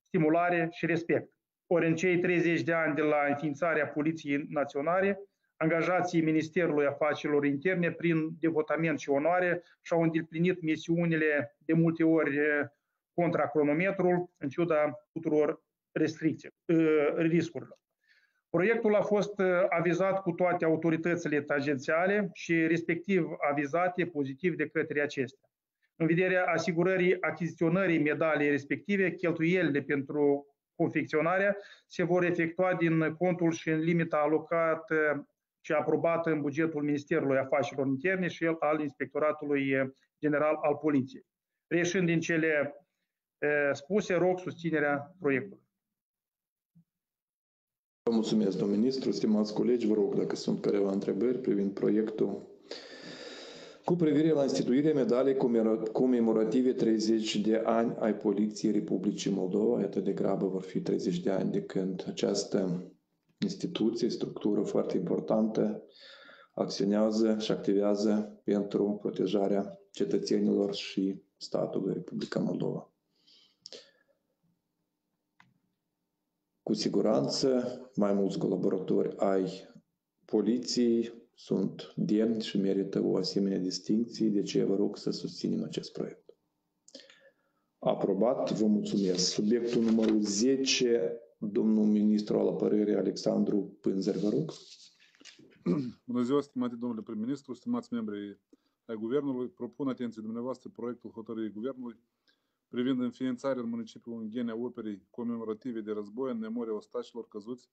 stimulare și respect. Ori în cei 30 de ani de la înființarea Poliției Naționale, angajații Ministerului Afacerilor Interne, prin devotament și onoare, și-au îndeplinit misiunile de multe ori contra cronometrul, în ciuda tuturor restricții, ă, riscurilor. Proiectul a fost ă, avizat cu toate autoritățile tangențiale și respectiv avizate pozitiv de către acestea. În vederea asigurării achiziționării medaliei respective, cheltuielile pentru confecționarea se vor efectua din contul și în limita alocată și aprobată în bugetul Ministerului Afacerilor Interne și el al Inspectoratului General al Poliției. Reieșind din cele spuse, rog susținerea proiectului. Vă mulțumesc, domnul ministru. Stimați colegi, vă rog dacă sunt careva întrebări privind proiectul cu privire la instituirea medalei comemorative 30 de ani ai Poliției Republicii Moldova. Iată de grabă vor fi 30 de ani de când această instituție, structură foarte importantă, acționează și activează pentru protejarea cetățenilor și statului Republica Moldova. Cu siguranță, mai mulți colaboratori ai poliției sunt demni și merită o asemenea distinție, de ce vă rog să susținem acest proiect. Aprobat, vă mulțumesc. Subiectul numărul 10, domnul ministru al apărării Alexandru Pânzer, vă rog. Bună ziua, stimate domnule prim-ministru, stimați membri ai Guvernului, propun atenție dumneavoastră proiectul hotărârii Guvernului privind înființarea în municipiul Ungheni a operei comemorative de război în memoria ostașilor căzuți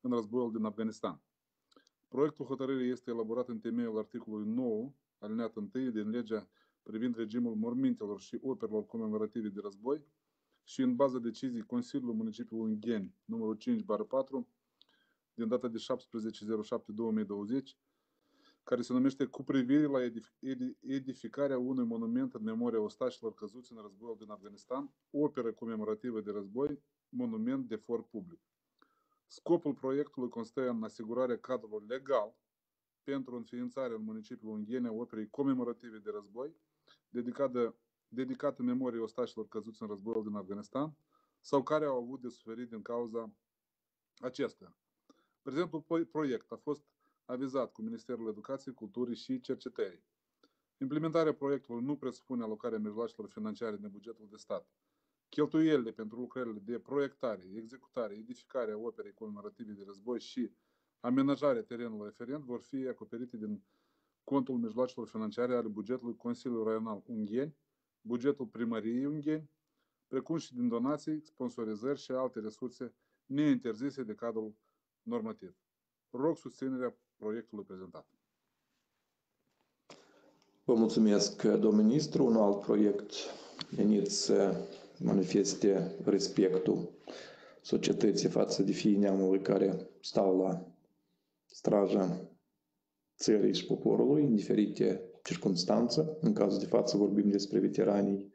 în războiul din Afganistan. Proiectul hotărârii este elaborat în temeiul articolului 9, alineat 1 din legea privind regimul mormintelor și operelor comemorative de război și în baza deciziei Consiliului Municipiului Ungheni, numărul 5 4 din data de 17.07.2020, care se numește cu privire la edificarea unui monument în memoria ostașilor căzuți în războiul din Afganistan, operă comemorativă de război, monument de for public. Scopul proiectului constă în asigurarea cadrului legal pentru înființarea în municipiul Unghenia operei comemorative de război, dedicată, dedicată memoriei ostașilor căzuți în războiul din Afganistan sau care au avut de suferit din cauza acestea. Prezentul proiect a fost avizat cu Ministerul Educației, Culturii și Cercetării. Implementarea proiectului nu presupune alocarea mijloacelor financiare din bugetul de stat. Cheltuielile pentru lucrările de proiectare, executare, edificare a operei comemorative de război și amenajarea terenului referent vor fi acoperite din contul mijloacelor financiare ale bugetului Consiliului Raional Ungheni, bugetul Primăriei Ungheni, precum și din donații, sponsorizări și alte resurse neinterzise de cadrul normativ. Rog susținerea proiectului prezentat. Vă mulțumesc, domnul ministru. Un alt proiect menit să manifeste respectul societății față de fiii neamului care stau la straja țării și poporului în diferite circunstanțe. În cazul de față vorbim despre veteranii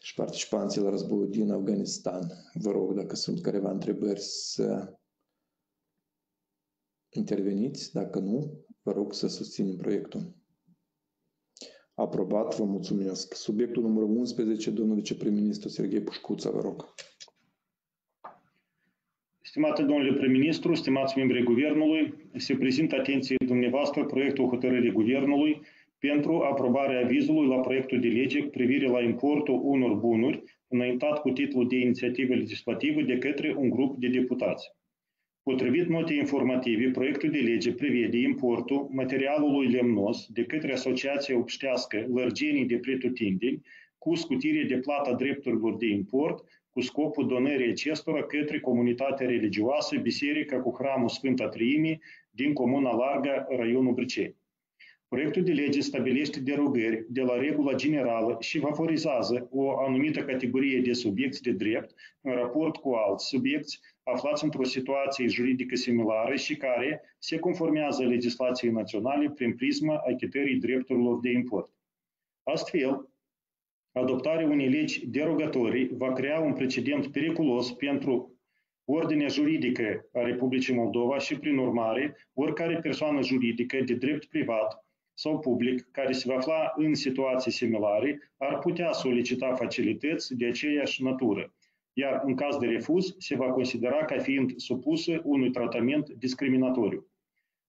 și participanții la războiul din Afganistan. Vă rog, dacă sunt careva întrebări, să interveniți. Dacă nu, vă rog să susținem proiectul. Aprobat, vă mulțumesc. Subiectul numărul 11, domnul viceprim-ministru Serghei Pușcuța, vă rog. Stimate domnule prim-ministru, stimați membrii Guvernului, se prezintă atenției dumneavoastră proiectul hotărârii Guvernului pentru aprobarea avizului la proiectul de lege cu privire la importul unor bunuri înaintat cu titlul de inițiativă legislativă de către un grup de deputați. Potrivit notei informative, proiectul de lege prevede importul materialului lemnos de către Asociația Obștească Lărgenii de Pretutindeni cu scutire de plata drepturilor de import cu scopul donării acestora către comunitatea religioasă Biserica cu Hramul Sfânta Triimii din Comuna Larga, raionul Briceni. Proiectul de lege stabilește derogări de la regula generală și favorizează o anumită categorie de subiecti de drept în raport cu alți subiecti aflați într-o situație juridică similară și care se conformează legislației naționale prin prisma achitării drepturilor de import. Astfel, adoptarea unei legi derogatorii va crea un precedent periculos pentru ordinea juridică a Republicii Moldova și, prin urmare, oricare persoană juridică de drept privat sau public care se va afla în situații similare ar putea solicita facilități de aceeași natură, iar în caz de refuz se va considera ca fiind supusă unui tratament discriminatoriu.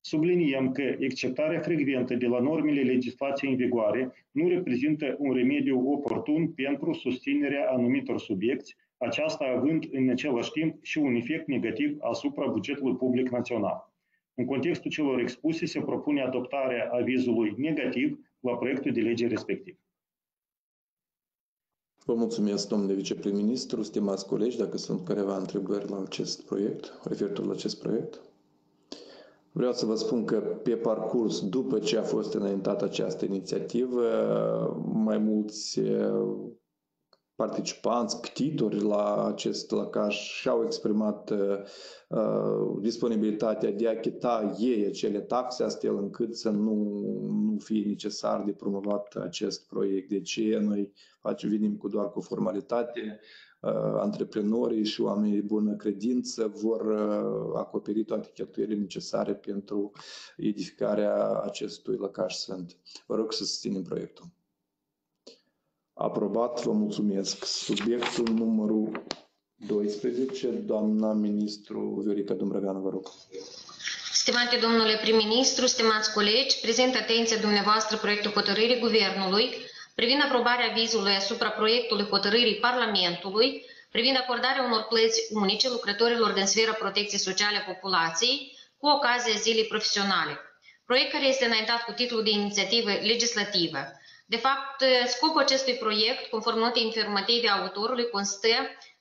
Subliniem că acceptarea frecventă de la normele legislației în vigoare nu reprezintă un remediu oportun pentru susținerea anumitor subiecti, aceasta având în același timp și un efect negativ asupra bugetului public național. În contextul celor expuse se propune adoptarea avizului negativ la proiectul de lege respectiv. Vă mulțumesc, domnule viceprim-ministru, stimați colegi, dacă sunt careva întrebări la acest proiect, referitor la acest proiect. Vreau să vă spun că pe parcurs, după ce a fost înaintată această inițiativă, mai mulți participanți, ctitori la acest lăcaș și-au exprimat uh, disponibilitatea de a achita ei acele taxe, astfel încât să nu, nu fie necesar de promovat acest proiect. Deci noi facem, venim cu doar cu formalitate, uh, antreprenorii și oamenii de bună credință vor uh, acoperi toate cheltuielile necesare pentru edificarea acestui lăcaș sfânt. Vă rog să susținem proiectul. Aprobat, vă mulțumesc. Subiectul numărul 12, doamna ministru Viorica Dumbrăveanu, vă rog. Stimate domnule prim-ministru, stimați colegi, prezent atenția dumneavoastră proiectul hotărârii Guvernului privind aprobarea vizului asupra proiectului hotărârii Parlamentului privind acordarea unor plăți unice lucrătorilor din sfera protecției sociale a populației cu ocazia zilei profesionale. Proiect care este înaintat cu titlul de inițiativă legislativă. De fapt, scopul acestui proiect, conform notei informative a autorului, constă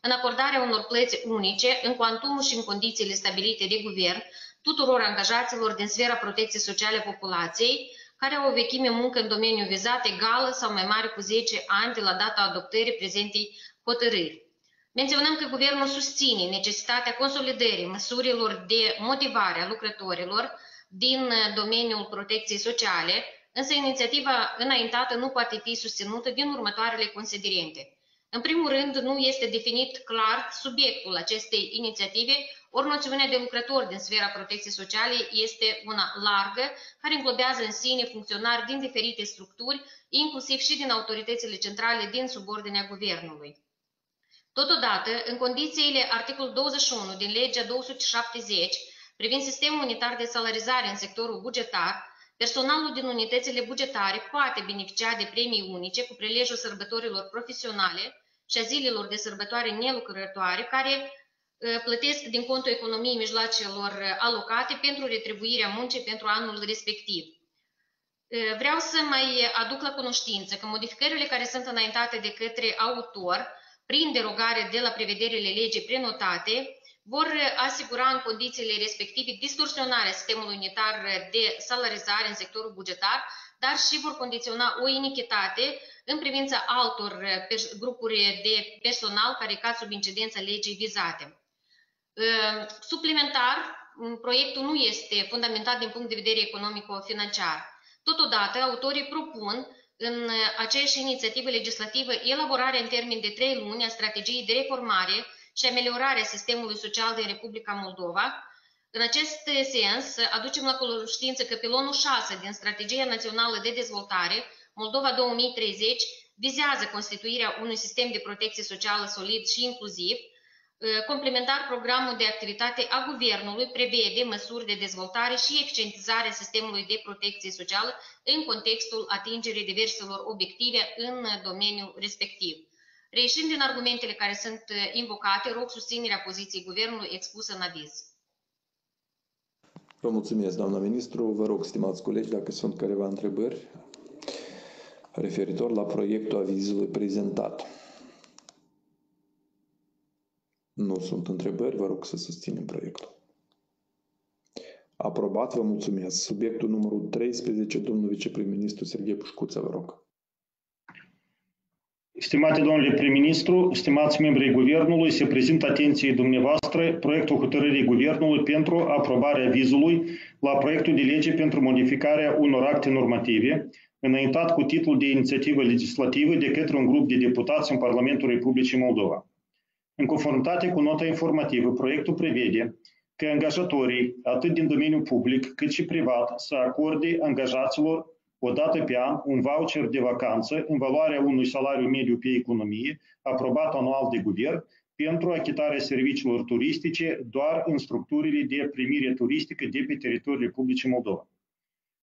în acordarea unor plăți unice, în cuantumul și în condițiile stabilite de guvern, tuturor angajaților din sfera protecției sociale a populației, care au o vechime muncă în domeniul vizat egală sau mai mare cu 10 ani de la data adoptării prezentei hotărâri. Menționăm că Guvernul susține necesitatea consolidării măsurilor de motivare a lucrătorilor din domeniul protecției sociale, însă inițiativa înaintată nu poate fi susținută din următoarele considerente. În primul rând, nu este definit clar subiectul acestei inițiative, ori noțiunea de lucrător din sfera protecției sociale este una largă, care înglobează în sine funcționari din diferite structuri, inclusiv și din autoritățile centrale din subordinea guvernului. Totodată, în condițiile articolul 21 din legea 270 privind sistemul unitar de salarizare în sectorul bugetar, Personalul din unitățile bugetare poate beneficia de premii unice cu prilejul sărbătorilor profesionale și a zilelor de sărbătoare nelucrătoare care ă, plătesc din contul economiei mijloacelor alocate pentru retribuirea muncii pentru anul respectiv. Ă, vreau să mai aduc la cunoștință că modificările care sunt înaintate de către autor, prin derogare de la prevederile legii prenotate, vor asigura în condițiile respective distorsionarea sistemului unitar de salarizare în sectorul bugetar, dar și vor condiționa o inichitate în privința altor grupuri de personal care cad sub incidența legii vizate. Suplimentar, proiectul nu este fundamentat din punct de vedere economico-financiar. Totodată, autorii propun în aceeași inițiativă legislativă elaborarea în termen de trei luni a strategiei de reformare și ameliorarea sistemului social din Republica Moldova. În acest sens, aducem la cunoștință că pilonul 6 din Strategia Națională de Dezvoltare, Moldova 2030, vizează constituirea unui sistem de protecție socială solid și inclusiv. Complementar, programul de activitate a Guvernului prevede măsuri de dezvoltare și eficientizare sistemului de protecție socială în contextul atingerii diverselor obiective în domeniul respectiv. Reieșind din argumentele care sunt uh, invocate, rog susținerea poziției Guvernului expusă în aviz. Vă mulțumesc, doamna ministru. Vă rog, stimați colegi, dacă sunt careva întrebări referitor la proiectul avizului prezentat. Nu sunt întrebări, vă rog să susținem proiectul. Aprobat, vă mulțumesc. Subiectul numărul 13, domnul viceprim-ministru Serghei Pușcuță, vă rog. Stimate domnule prim-ministru, stimați membrii Guvernului, se prezintă atenției dumneavoastră proiectul hotărârii Guvernului pentru aprobarea vizului la proiectul de lege pentru modificarea unor acte normative, înaintat cu titlul de inițiativă legislativă de către un grup de deputați în Parlamentul Republicii Moldova. În conformitate cu nota informativă, proiectul prevede că angajatorii, atât din domeniul public cât și privat, să acorde angajaților o dată pe an un voucher de vacanță în valoarea unui salariu mediu pe economie, aprobat anual de guvern, pentru achitarea serviciilor turistice doar în structurile de primire turistică de pe teritoriul Republicii Moldova.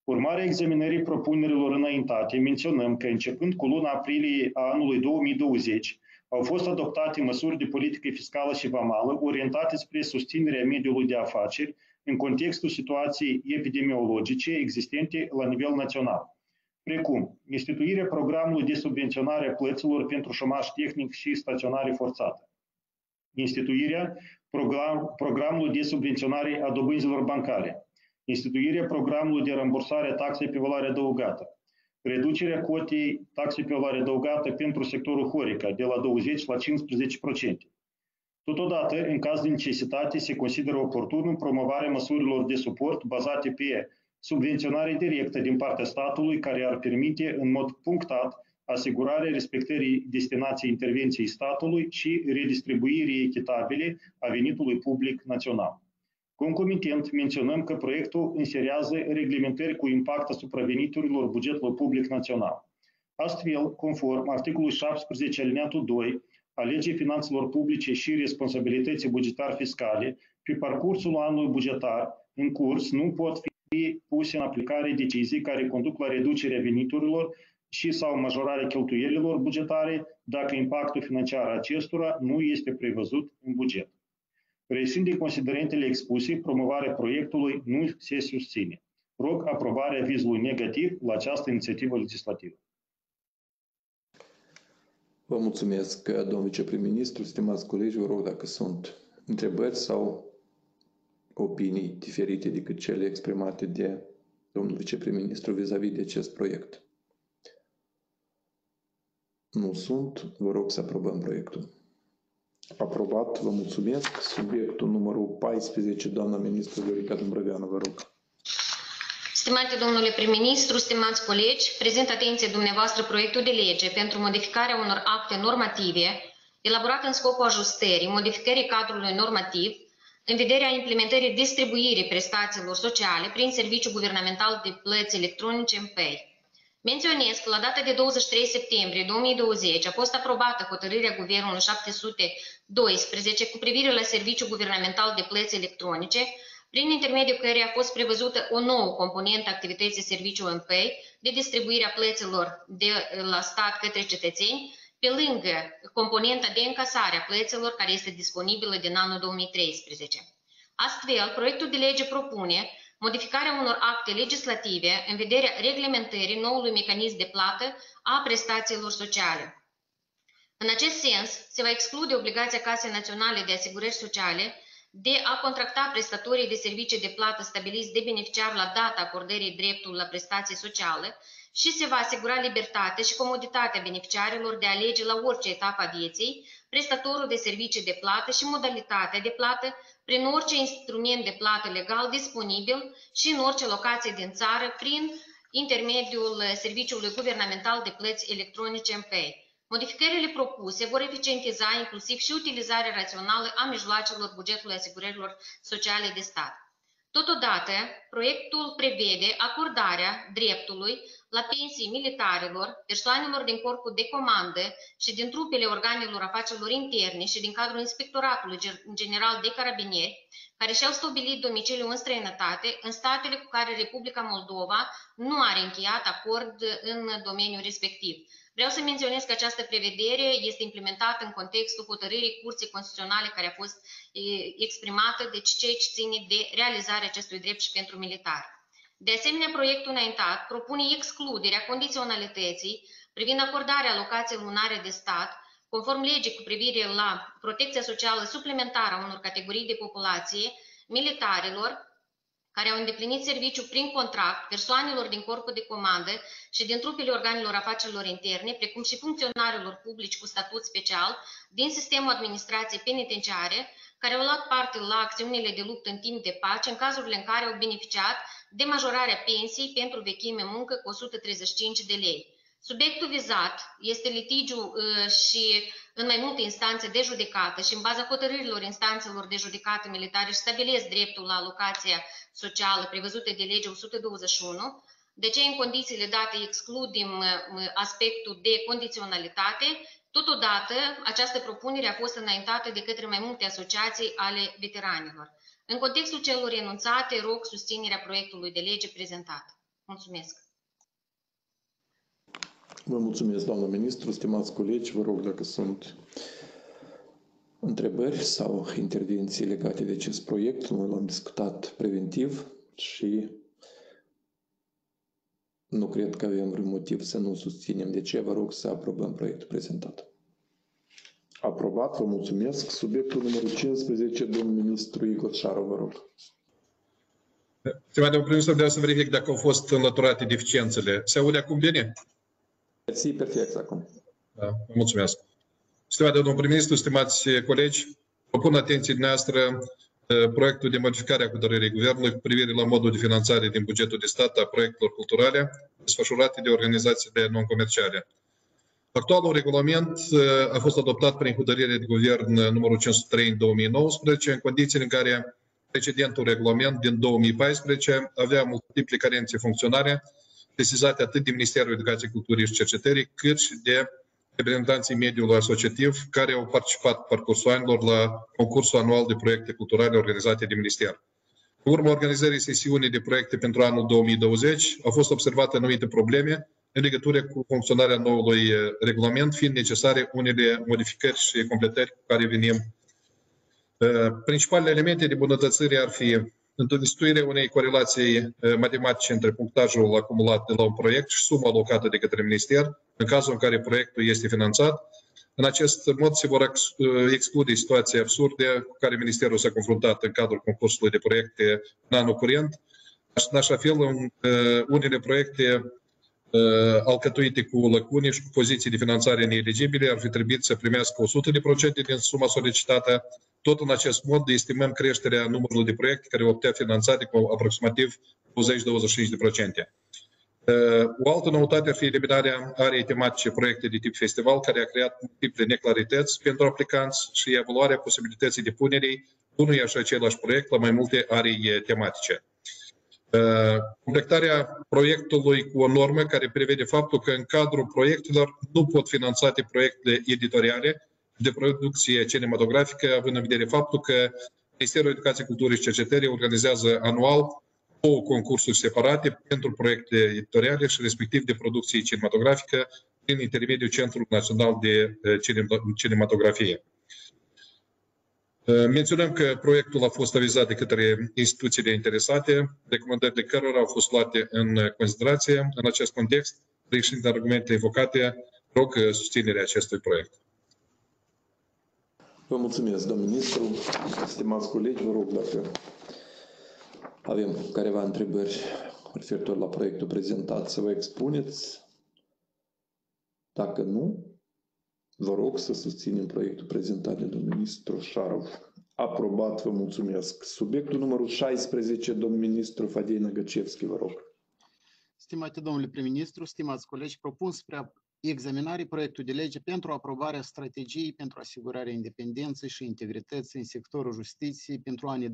Urmarea examinării propunerilor înaintate, menționăm că începând cu luna aprilie a anului 2020, au fost adoptate măsuri de politică fiscală și vamală orientate spre susținerea mediului de afaceri în contextul situației epidemiologice existente la nivel național. Precum instituirea programului de subvenționare a plăților pentru șomaș tehnic și staționare forțată, instituirea program, programului de subvenționare a dobânzilor bancare, instituirea programului de rambursare a taxei pe valoare adăugată, reducerea cotei taxei pe valoare adăugată pentru sectorul Horica de la 20 la 15%. Totodată, în caz de necesitate, se consideră oportun promovarea măsurilor de suport bazate pe subvenționare directă din partea statului care ar permite în mod punctat asigurarea respectării destinației intervenției statului și redistribuirii echitabile a venitului public național. Concomitent, menționăm că proiectul inserează reglementări cu impact asupra veniturilor bugetului public național. Astfel, conform articolului 17 alineatul 2 a Legii Finanțelor Publice și Responsabilității Bugetar Fiscale, pe parcursul anului bugetar în curs nu pot fi puse în aplicare decizii care conduc la reducerea veniturilor și sau majorarea cheltuielilor bugetare dacă impactul financiar acestora nu este prevăzut în buget. Reisind din considerentele expuse, promovarea proiectului nu se susține. Rog aprobarea vizului negativ la această inițiativă legislativă. Vă mulțumesc, domnul viceprim-ministru, stimați colegi, vă rog dacă sunt întrebări sau opinii diferite decât cele exprimate de domnul viceprim-ministru vis-a-vis de acest proiect. Nu sunt, vă rog să aprobăm proiectul. Aprobat, vă mulțumesc. Subiectul numărul 14, doamna ministru Viorica Dumbrăveanu, vă rog. Stimate domnule prim-ministru, stimați colegi, prezint atenție dumneavoastră proiectul de lege pentru modificarea unor acte normative elaborat în scopul ajustării, modificării cadrului normativ în vederea implementării distribuirii prestațiilor sociale prin serviciu guvernamental de plăți electronice în PEI. Menționez că la data de 23 septembrie 2020 a fost aprobată hotărârea Guvernului 712 cu privire la serviciul guvernamental de plăți electronice, prin intermediul căreia a fost prevăzută o nouă componentă activității serviciului MPay de distribuirea plăților de la stat către cetățeni, pe lângă componenta de încasare a plăților care este disponibilă din anul 2013. Astfel, proiectul de lege propune modificarea unor acte legislative în vederea reglementării noului mecanism de plată a prestațiilor sociale. În acest sens, se va exclude obligația Casei Naționale de Asigurări Sociale de a contracta prestatorii de servicii de plată stabiliți de beneficiar la data acordării dreptului la prestație socială și se va asigura libertatea și comoditatea beneficiarilor de a alege la orice etapă a vieții prestatorul de servicii de plată și modalitatea de plată prin orice instrument de plată legal disponibil și în orice locație din țară prin intermediul Serviciului Guvernamental de Plăți Electronice MPEI. Modificările propuse vor eficientiza inclusiv și utilizarea rațională a mijloacelor bugetului asigurărilor sociale de stat. Totodată, proiectul prevede acordarea dreptului la pensii militarilor, persoanelor din corpul de comandă și din trupele organelor afacerilor interne și din cadrul Inspectoratului General de Carabinieri, care și-au stabilit domiciliul în străinătate, în statele cu care Republica Moldova nu are încheiat acord în domeniul respectiv. Vreau să menționez că această prevedere este implementată în contextul hotărârii Curții Constituționale care a fost exprimată, deci ceea ce ține de realizarea acestui drept și pentru militari. De asemenea, proiectul înaintat propune excluderea condiționalității privind acordarea alocației lunare de stat, conform legii cu privire la protecția socială suplimentară a unor categorii de populație, militarilor, care au îndeplinit serviciu prin contract persoanelor din corpul de comandă și din trupele organelor afacerilor interne, precum și funcționarilor publici cu statut special din sistemul administrației penitenciare, care au luat parte la acțiunile de luptă în timp de pace, în cazurile în care au beneficiat de majorarea pensiei pentru vechime muncă cu 135 de lei. Subiectul vizat este litigiu uh, și în mai multe instanțe de judecată și în baza hotărârilor instanțelor de judecată militare și stabilesc dreptul la alocația socială prevăzută de legea 121, de ce în condițiile date excludem uh, aspectul de condiționalitate, totodată această propunere a fost înaintată de către mai multe asociații ale veteranilor. În contextul celor enunțate, rog susținerea proiectului de lege prezentat. Mulțumesc! Vă mulțumesc, doamnă ministru, stimați colegi, vă rog dacă sunt întrebări sau intervenții legate de acest proiect. Noi l-am discutat preventiv și nu cred că avem vreun motiv să nu susținem. De ce vă rog să aprobăm proiectul prezentat. Aprobat, vă mulțumesc. Subiectul numărul 15, domnul ministru Igor Șarov, vă rog. Stimate domnul ministru, vreau să verific dacă au fost înlăturate deficiențele. Se aude acum bine? Mersi, perfect acum. Da, vă mulțumesc. Stimate domnul prim-ministru, stimați colegi, propun atenției noastră proiectul de modificare a hotărârii Guvernului cu privire la modul de finanțare din bugetul de stat a proiectelor culturale desfășurate de organizațiile non-comerciale. Actualul regulament a fost adoptat prin hotărâre de guvern numărul 503 în 2019, în condițiile în care precedentul regulament din 2014 avea multiple carențe funcționare, sesizate atât de Ministerul Educației, Culturii și Cercetării, cât și de reprezentanții mediului asociativ care au participat pe parcursul anilor la concursul anual de proiecte culturale organizate de Minister. În urma organizării sesiunii de proiecte pentru anul 2020 au fost observate anumite probleme în legătură cu funcționarea noului regulament, fiind necesare unele modificări și completări cu care venim. Principalele elemente de bunătățire ar fi întomistuirea unei corelații matematice între punctajul acumulat de la un proiect și suma alocată de către minister, în cazul în care proiectul este finanțat. În acest mod se vor exclude situații absurde cu care Ministerul s-a confruntat în cadrul concursului de proiecte în anul curent, în așa fel unele proiecte alcătuite cu lăcune și cu poziții de finanțare neeligibile ar fi trebuit să primească 100% din suma solicitată. Tot în acest mod estimăm creșterea numărului de proiecte care vor putea finanțate cu aproximativ 20-25%. O altă noutate ar fi eliminarea arei tematice proiecte de tip festival, care a creat multiple neclarități pentru aplicanți și evaluarea posibilității de punerii unui așa același proiect la mai multe arii tematice. Completarea proiectului cu o normă care prevede faptul că în cadrul proiectelor nu pot finanțate proiecte editoriale de producție cinematografică, având în vedere faptul că Ministerul Educației, Culturii și Cercetării organizează anual două concursuri separate pentru proiecte editoriale și respectiv de producție cinematografică prin intermediul Centrului Național de Cinematografie. Menționăm că proiectul a fost avizat de către instituțiile interesate, recomandările cărora au fost luate în considerație. În acest context, reșind argumentele evocate, rog susținerea acestui proiect. Vă mulțumesc, domnul ministru. Stimați colegi, vă rog dacă avem careva întrebări referitor la proiectul prezentat să vă expuneți. Dacă nu, vă rog să susținem proiectul prezentat de domnul ministru Șarov. Aprobat, vă mulțumesc. Subiectul numărul 16, domnul ministru Fadei Năgăcevski, vă rog. Stimate domnule prim-ministru, stimați colegi, propun spre examinare proiectul de lege pentru aprobarea strategiei pentru asigurarea independenței și integrității în sectorul justiției pentru anii 2021-2024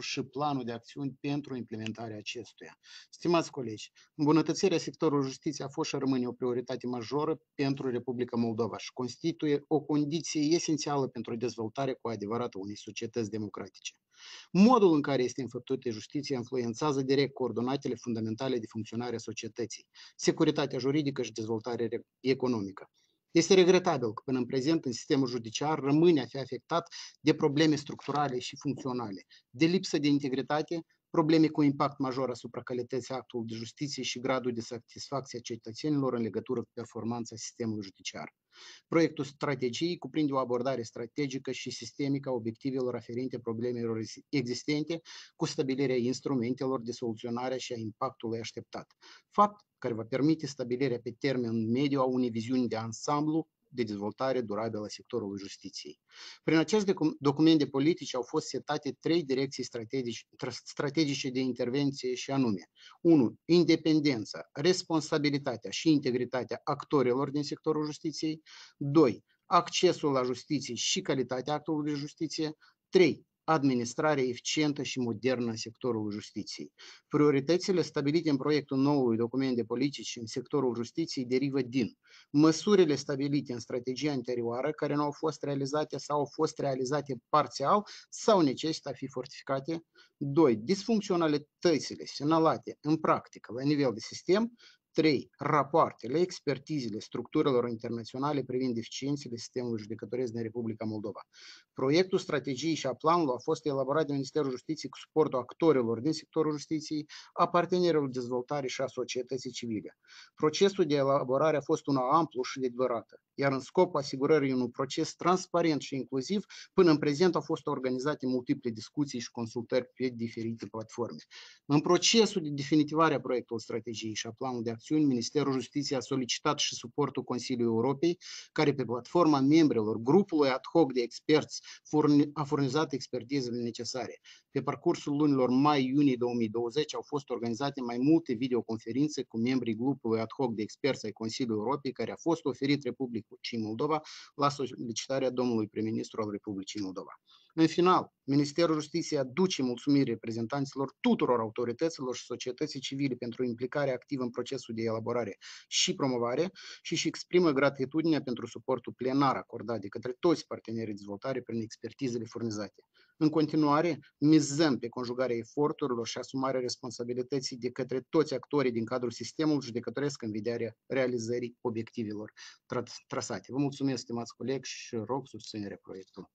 și planul de acțiuni pentru implementarea acestuia. Stimați colegi, îmbunătățirea sectorului justiției a fost și rămâne o prioritate majoră pentru Republica Moldova și constituie o condiție esențială pentru dezvoltarea cu adevărat a unei societăți democratice. Modul în care este înfăptuită justiția influențează direct coordonatele fundamentale de funcționare a societății, securitatea juridică și dezvoltarea economică. Este regretabil că până în prezent în sistemul judiciar rămâne a fi afectat de probleme structurale și funcționale, de lipsă de integritate, probleme cu impact major asupra calității actului de justiție și gradul de satisfacție a cetățenilor în legătură cu performanța sistemului judiciar. Proiectul strategiei cuprinde o abordare strategică și sistemică a obiectivelor aferente problemelor existente cu stabilirea instrumentelor de soluționare și a impactului așteptat. Fapt care va permite stabilirea pe termen mediu a unei viziuni de ansamblu de dezvoltare durabilă a sectorului justiției. Prin acest document de politici au fost setate trei direcții strategice, strategice de intervenție și anume 1. Independența, responsabilitatea și integritatea actorilor din sectorul justiției 2. Accesul la justiție și calitatea actului de justiție 3 administrare eficientă și modernă a sectorului justiției. Prioritățile stabilite în proiectul noului document de politici în sectorul justiției derivă din măsurile stabilite în strategia anterioară care nu au fost realizate sau au fost realizate parțial sau necesită a fi fortificate. 2. Disfuncționalitățile semnalate în practică la nivel de sistem 3. Rapoartele, expertizele structurilor internaționale privind deficiențele sistemului judecătoresc din Republica Moldova. Proiectul strategiei și a planului a fost elaborat de Ministerul Justiției cu suportul actorilor din sectorul justiției, a partenerilor de dezvoltare și a societății civile. Procesul de elaborare a fost una amplu și de durată, iar în scopul asigurării unui proces transparent și inclusiv, până în prezent au fost organizate multiple discuții și consultări pe diferite platforme. În procesul de definitivare a proiectului strategiei și a planului de acțiuni, Ministerul Justiției a solicitat și suportul Consiliului Europei, care pe platforma membrilor grupului ad hoc de experți a furnizat expertizele necesare. Pe parcursul lunilor mai-iunie 2020 au fost organizate mai multe videoconferințe cu membrii grupului ad hoc de experți ai Consiliului Europei, care a fost oferit Republicii Moldova la solicitarea domnului prim-ministru al Republicii Moldova. În final, Ministerul Justiției aduce mulțumiri reprezentanților tuturor autorităților și societății civile pentru implicarea activă în procesul de elaborare și promovare și își exprimă gratitudinea pentru suportul plenar acordat de către toți partenerii de dezvoltare prin expertizele furnizate. În continuare, mizăm pe conjugarea eforturilor și asumarea responsabilității de către toți actorii din cadrul sistemului judecătoresc în vederea realizării obiectivelor trasate. Vă mulțumesc, stimați colegi, și rog susținerea proiectului.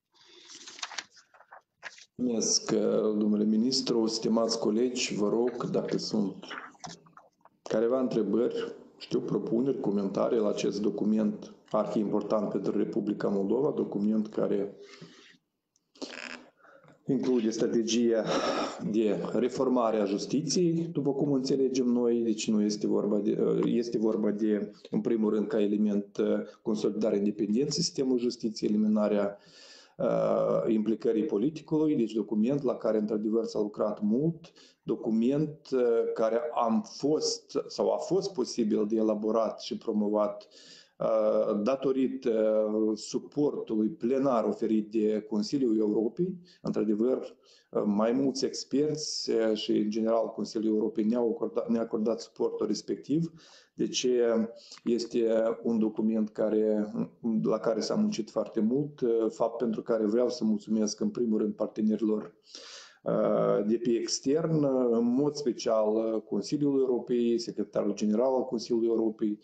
Mulțumesc, domnule ministru, stimați colegi, vă rog, dacă sunt careva întrebări, știu, propuneri, comentarii la acest document arhi important pentru Republica Moldova, document care include strategia de reformare a justiției, după cum înțelegem noi, deci nu este vorba de, este vorba de, în primul rând, ca element consolidarea independenței sistemului justiției, eliminarea uh, implicării politicului, deci document la care într-adevăr s-a lucrat mult, document uh, care am fost sau a fost posibil de elaborat și promovat uh, datorită suportului plenar oferit de Consiliul Europei, într-adevăr, mai mulți experți și, în general, Consiliul Europei ne-au acordat, ne acordat suportul respectiv. Deci este un document care, la care s-a muncit foarte mult, fapt pentru care vreau să mulțumesc în primul rând partenerilor de pe extern, în mod special Consiliul Europei, Secretarul General al Consiliului Europei,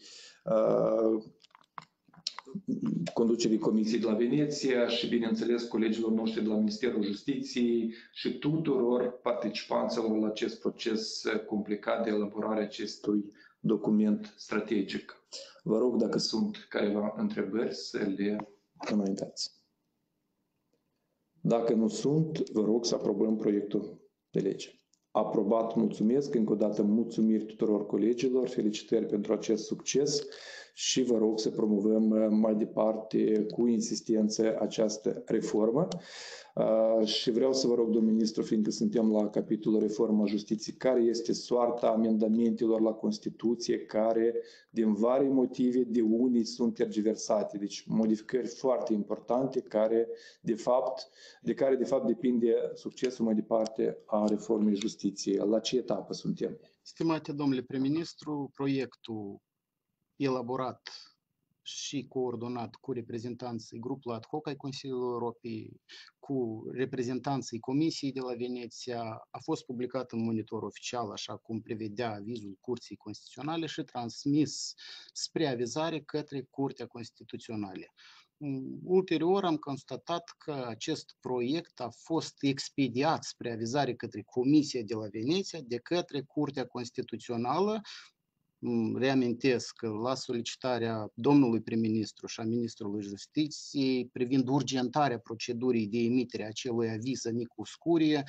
conducerii Comisiei de la Veneția și, bineînțeles, colegilor noștri de la Ministerul Justiției și tuturor participanților la acest proces complicat de elaborare acestui document strategic. Vă rog, dacă sunt careva întrebări, să le înaintați. Dacă nu sunt, vă rog să aprobăm proiectul de lege. Aprobat, mulțumesc, încă o dată mulțumiri tuturor colegilor, felicitări pentru acest succes și vă rog să promovăm uh, mai departe cu insistență această reformă. Uh, și vreau să vă rog, domnul ministru, fiindcă suntem la capitolul reforma justiției, care este soarta amendamentelor la Constituție care, din vari motive, de unii sunt tergiversate. Deci modificări foarte importante care, de fapt, de care, de fapt, depinde succesul mai departe a reformei justiției. La ce etapă suntem? Stimate domnule prim-ministru, proiectul elaborat și coordonat cu reprezentanții grupului ad hoc ai Consiliului Europei, cu reprezentanții Comisiei de la Veneția, a fost publicat în monitor oficial, așa cum prevedea avizul Curții Constituționale și transmis spre avizare către Curtea Constituțională. Ulterior am constatat că acest proiect a fost expediat spre avizare către Comisia de la Veneția de către Curtea Constituțională reamintesc că la solicitarea domnului prim-ministru și a ministrului justiției privind urgentarea procedurii de emitere a acelui aviz Nicu Scurie,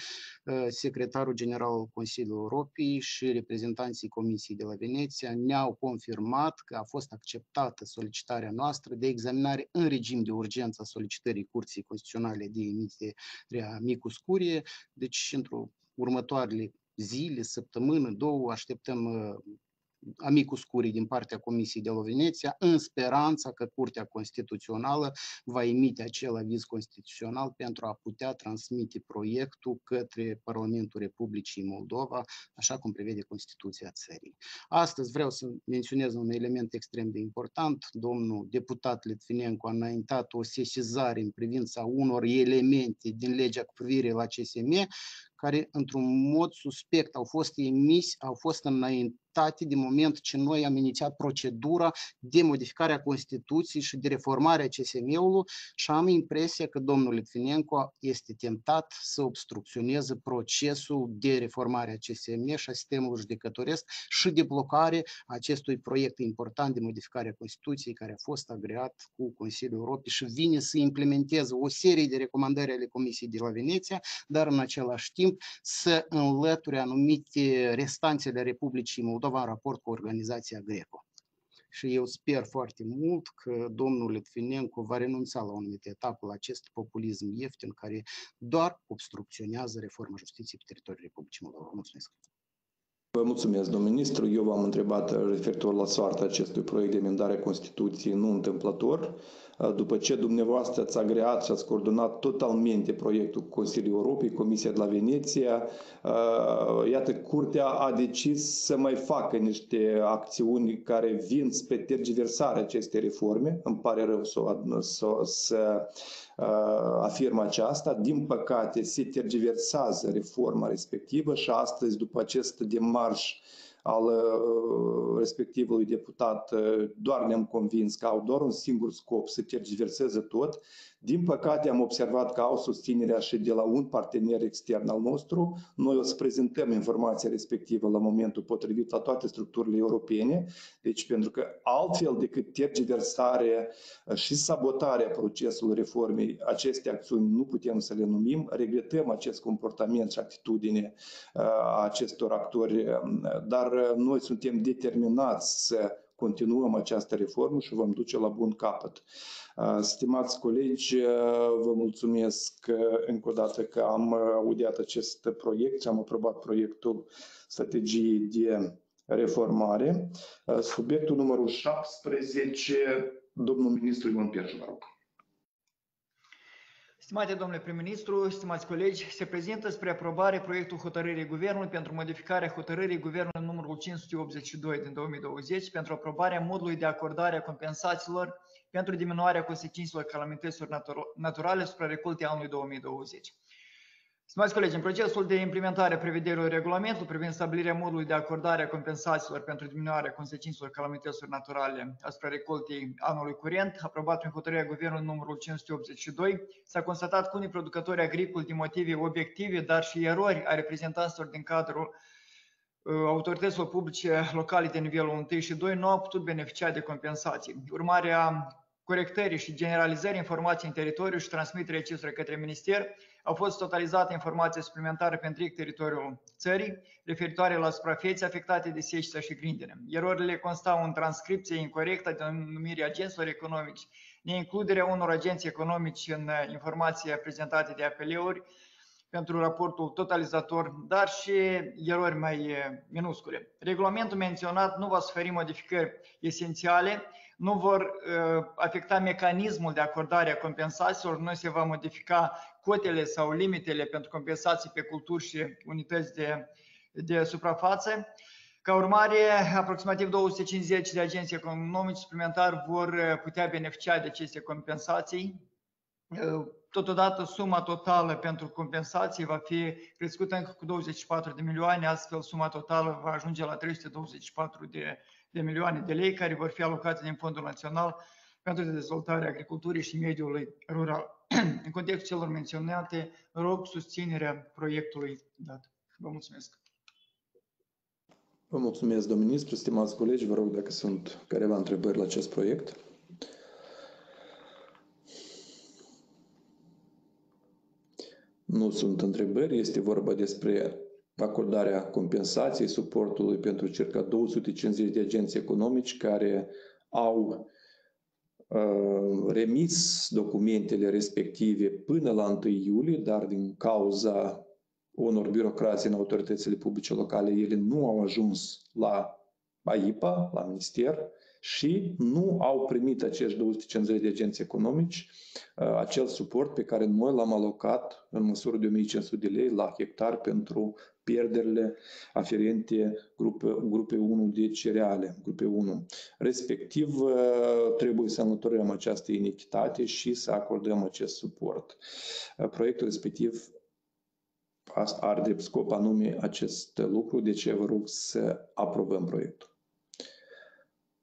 secretarul general al Consiliului Europei și reprezentanții Comisiei de la Veneția ne-au confirmat că a fost acceptată solicitarea noastră de examinare în regim de urgență a solicitării Curții Constituționale de emitere a Nicu Scurie, deci într-o următoarele zile, săptămână, două, așteptăm amicus curii din partea Comisiei de la Veneția, în speranța că Curtea Constituțională va emite acel aviz constituțional pentru a putea transmite proiectul către Parlamentul Republicii Moldova, așa cum prevede Constituția țării. Astăzi vreau să menționez un element extrem de important. Domnul deputat Litvinenko a înaintat o sesizare în privința unor elemente din legea cu privire la CSM care într-un mod suspect au fost emisi, au fost înaintate din moment ce noi am inițiat procedura de modificare a Constituției și de reformare a CSM-ului și am impresia că domnul Litvinenko este tentat să obstrucționeze procesul de reformare a CSM și a sistemului judecătoresc și de blocare a acestui proiect important de modificare a Constituției care a fost agreat cu Consiliul Europei și vine să implementeze o serie de recomandări ale Comisiei de la Veneția, dar în același timp să înlăture anumite restanțele Republicii Moldova Moldova în raport cu organizația Greco. Și eu sper foarte mult că domnul Litvinenko va renunța la o anumită etapă la acest populism ieftin care doar obstrucționează reforma justiției pe teritoriul Republicii Moldova. Mulțumesc! Vă mulțumesc, domnul ministru. Eu v-am întrebat referitor la soarta acestui proiect de amendare a Constituției, nu întâmplător. După ce dumneavoastră ați agreat și ați coordonat totalmente proiectul Consiliului Europei, Comisia de la Veneția, iată, Curtea a decis să mai facă niște acțiuni care vin spre tergiversarea acestei reforme. Îmi pare rău să, să, să afirm aceasta. Din păcate, se tergiversează reforma respectivă și astăzi, după acest demarș al uh, respectivului deputat, uh, doar ne-am convins că au doar un singur scop, să tergiverseze tot. Din păcate am observat că au susținerea și de la un partener extern al nostru. Noi o să prezentăm informația respectivă la momentul potrivit la toate structurile europene. Deci pentru că altfel decât tergiversare uh, și sabotarea procesului reformei, aceste acțiuni nu putem să le numim. Regretăm acest comportament și atitudine a acestor actori, dar noi suntem determinați să continuăm această reformă și vom duce la bun capăt. Stimați colegi, vă mulțumesc încă o dată că am audiat acest proiect și am aprobat proiectul strategiei de reformare. Subiectul numărul 17, domnul ministru Ion Pierșu, vă rog. Stimate domnule prim-ministru, stimați colegi, se prezintă spre aprobare proiectul hotărârii Guvernului pentru modificarea hotărârii Guvernului numărul 582 din 2020 pentru aprobarea modului de acordare a compensațiilor pentru diminuarea consecințelor calamităților naturale supra recoltei anului 2020. Stimați colegi, în procesul de implementare a prevederilor regulamentului privind stabilirea modului de acordare a compensațiilor pentru diminuarea consecințelor calamităților naturale asupra recoltei anului curent, aprobat prin hotărârea Guvernului numărul 582, s-a constatat că unii producători agricoli din motive obiective, dar și erori a reprezentanților din cadrul uh, autorităților publice locale de nivelul 1 și 2 nu au putut beneficia de compensații. Urmarea corectării și generalizării informației în teritoriu și transmiterea acestora către minister, au fost totalizate informații suplimentare pe întreg teritoriul țării, referitoare la suprafețe afectate de secetă și grindine. Erorile constau în transcripție incorrectă de numirea agenților economici, neincluderea unor agenți economici în informații prezentate de apeleuri, pentru raportul totalizator, dar și erori mai minuscule. Regulamentul menționat nu va suferi modificări esențiale nu vor uh, afecta mecanismul de acordare a compensațiilor, nu se va modifica cotele sau limitele pentru compensații pe culturi și unități de, de suprafață. Ca urmare, aproximativ 250 de agenții economici suplimentari vor uh, putea beneficia de aceste compensații. Uh, totodată, suma totală pentru compensații va fi crescută încă cu 24 de milioane, astfel suma totală va ajunge la 324 de de milioane de lei care vor fi alocate din Fondul Național pentru dezvoltarea agriculturii și mediului rural. În contextul celor menționate, rog susținerea proiectului dat. Vă mulțumesc. Vă mulțumesc, domnul ministru, stimați colegi, vă rog dacă sunt careva întrebări la acest proiect. Nu sunt întrebări, este vorba despre acordarea compensației, suportului pentru circa 250 de agenți economici care au uh, remis documentele respective până la 1 iulie, dar din cauza unor birocrații în autoritățile publice locale, ele nu au ajuns la AIPA, la minister, și nu au primit acești 250 de agenți economici uh, acel suport pe care noi l-am alocat în măsură de 1500 de lei la hectar pentru pierderile aferente grupe, grupe 1 de cereale, grupe 1. Respectiv, uh, trebuie să înlăturăm această inichitate și să acordăm acest suport. Uh, proiectul respectiv asta are de scop anume acest lucru, de ce vă rog să aprobăm proiectul.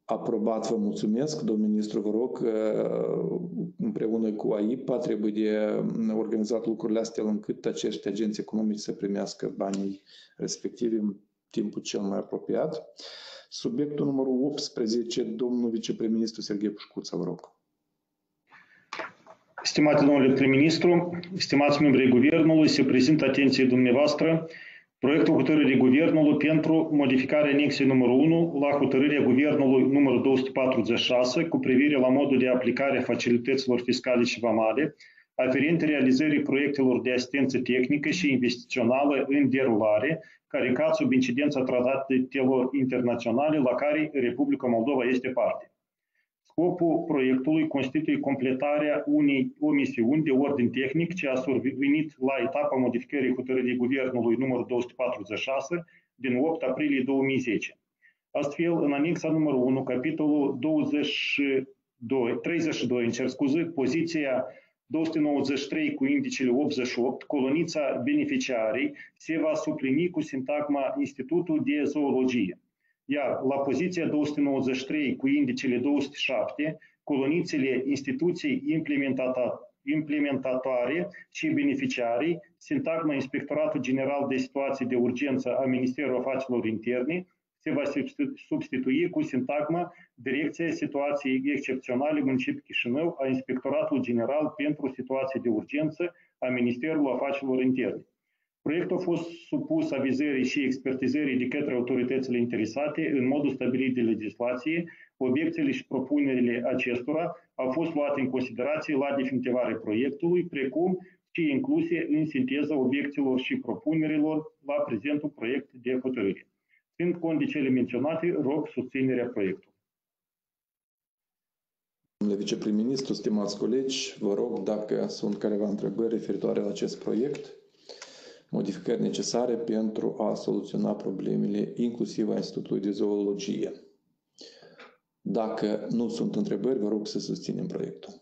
Aprobat, vă mulțumesc. Domnul ministru, vă rog, împreună cu AIPA trebuie de organizat lucrurile astea încât acești agenți economici să primească banii respectivi în timpul cel mai apropiat. Subiectul numărul 18, domnul viceprim-ministru Serghei Pușcuța, vă rog. Stimate domnule prim-ministru, stimați membrii Guvernului, se prezintă atenției dumneavoastră proiectul hotărârii Guvernului pentru modificarea anexei numărul 1 la hotărârea Guvernului numărul 246 cu privire la modul de aplicare a facilităților fiscale și vamale aferente realizării proiectelor de asistență tehnică și investițională în derulare, care cad sub incidența tratatelor internaționale la care Republica Moldova este parte. Scopul proiectului constituie completarea unei omisiuni de ordin tehnic ce a survenit la etapa modificării hotărârii Guvernului numărul 246 din 8 aprilie 2010. Astfel, în anexa numărul 1, capitolul 22, 32, încerc scuze, poziția 293 cu indicele 88, colonița beneficiarii se va suplini cu sintagma Institutul de Zoologie. Iar la poziția 293 cu indicele 207, colonițele instituții implementatoare și beneficiarii, sintagma Inspectoratul General de Situații de Urgență a Ministerului Afacerilor Interne, se va substitui cu sintagma Direcția Situației Excepționale Municipiul Chișinău a Inspectoratului General pentru Situații de Urgență a Ministerului Afacerilor Interne. Proiectul a fost supus avizării și expertizării de către autoritățile interesate în modul stabilit de legislație. Obiecțiile și propunerile acestora au fost luate în considerație la definitivarea proiectului, precum și incluse în sinteza obiecțiilor și propunerilor la prezentul proiect de hotărâre. Ținând cont de cele menționate, rog susținerea proiectului. Domnule viceprim-ministru, stimați colegi, vă rog dacă sunt careva întrebări referitoare la acest proiect modificări necesare pentru a soluționa problemele, inclusiv a Institutului de Zoologie. Dacă nu sunt întrebări, vă rog să susținem proiectul.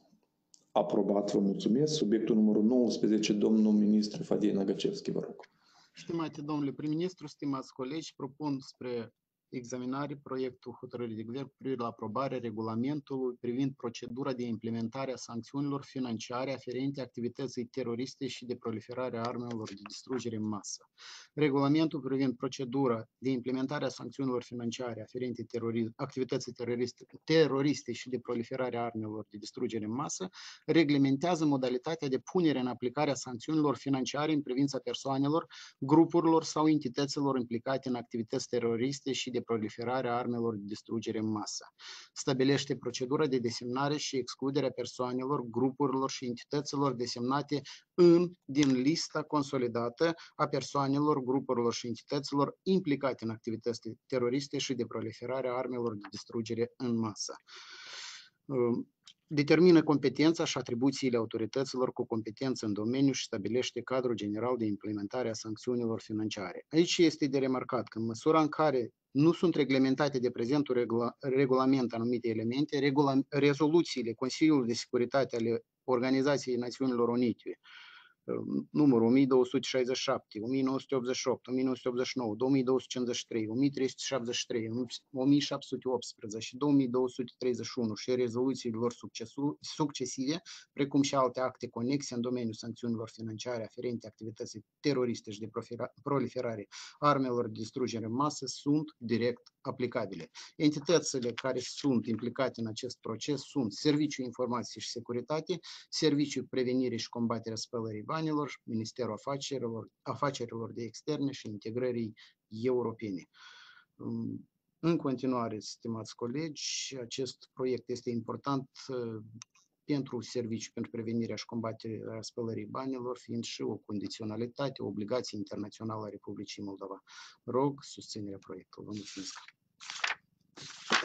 Aprobat, vă mulțumesc. Subiectul numărul 19, domnul ministru Fadie Nagacevski, vă rog. Stimate domnule prim-ministru, stimați colegi, propun spre examinare proiectul hotărârii de guvern privind la aprobare regulamentului privind procedura de implementare a sancțiunilor financiare aferente activității teroriste și de proliferare a armelor de distrugere în masă. Regulamentul privind procedura de implementare a sancțiunilor financiare aferente terori- activității teroriste, teroriste și de proliferare a armelor de distrugere în masă reglementează modalitatea de punere în aplicare a sancțiunilor financiare în privința persoanelor, grupurilor sau entităților implicate în activități teroriste și de proliferarea armelor de distrugere în masă. Stabilește procedura de desemnare și excluderea persoanelor, grupurilor și entităților desemnate în, din lista consolidată a persoanelor, grupurilor și entităților implicate în activități teroriste și de proliferarea armelor de distrugere în masă determină competența și atribuțiile autorităților cu competență în domeniu și stabilește cadrul general de implementare a sancțiunilor financiare. Aici este de remarcat că în măsura în care nu sunt reglementate de prezentul regula, regulament anumite elemente, regula, rezoluțiile Consiliului de Securitate ale Organizației Națiunilor Unite numărul 1267, 1988, 1989, 2253, 1373, 1718 și 2231 și rezoluțiile lor succesive, precum și alte acte conexe în domeniul sancțiunilor financiare aferente activității teroriste și de proliferare armelor de distrugere în masă, sunt direct aplicabile. Entitățile care sunt implicate în acest proces sunt Serviciul Informației și Securitate, Serviciul Prevenire și Combaterea Spălării banilor, Ministerul Afacerilor, Afacerilor de Externe și Integrării Europene. În continuare, stimați colegi, acest proiect este important uh, pentru serviciu pentru prevenirea și combaterea spălării banilor, fiind și o condiționalitate, o obligație internațională a Republicii Moldova. Rog susținerea proiectului. Vă mulțumesc.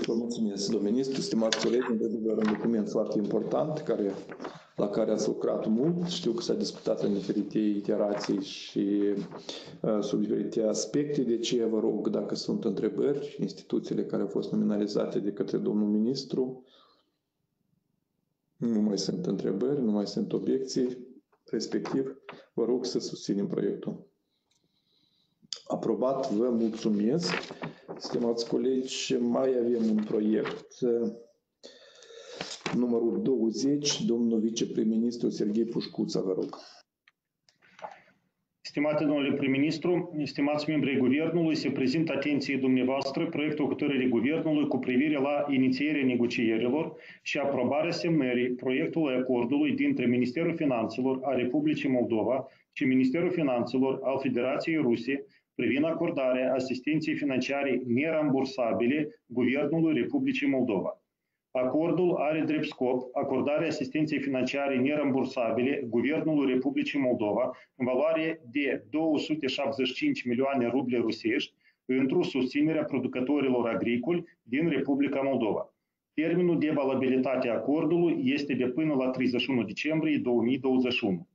Vă mulțumesc, domnul ministru, stimați colegi, într-adevăr un document foarte important care, la care ați lucrat mult. Știu că s-a discutat în diferite iterații și uh, sub diferite aspecte, de ce vă rog dacă sunt întrebări, instituțiile care au fost nominalizate de către domnul ministru, nu mai sunt întrebări, nu mai sunt obiecții, respectiv vă rog să susținem proiectul. Aprobat, vă mulțumesc. Stimați colegi, mai avem un proiect numărul 20, domnul viceprim-ministru Serghei Pușcuța, vă rog. Stimate domnule prim-ministru, stimați membrii Guvernului, se prezintă atenției dumneavoastră proiectul hotărârii Guvernului cu privire la inițierea negocierilor și aprobarea semnării proiectului acordului dintre Ministerul Finanțelor a Republicii Moldova și Ministerul Finanțelor al Federației Rusie privind acordarea asistenței financiare nerambursabile Guvernului Republicii Moldova. Acordul are drept scop acordarea asistenței financiare nerambursabile Guvernului Republicii Moldova în valoare de 275 milioane ruble rusești pentru susținerea producătorilor agricoli din Republica Moldova. Termenul de valabilitate a acordului este de până la 31 decembrie 2021.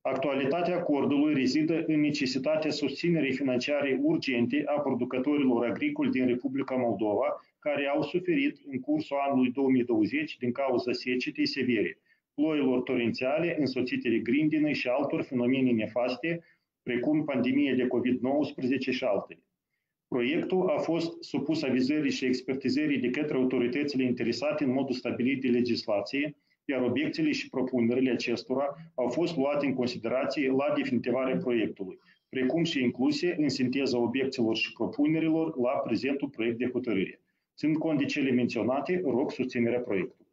Actualitatea acordului rezidă în necesitatea susținerii financiare urgente a producătorilor agricoli din Republica Moldova, care au suferit în cursul anului 2020 din cauza secetei severe, ploilor torențiale însoțite de grindină și altor fenomene nefaste, precum pandemia de COVID-19 și altele. Proiectul a fost supus avizării și expertizării de către autoritățile interesate în modul stabilit de legislație, iar obiecțiile și propunerile acestora au fost luate în considerație la definitivarea proiectului, precum și incluse în sinteza obiecțiilor și propunerilor la prezentul proiect de hotărâre. Ținând cont de cele menționate, rog susținerea proiectului.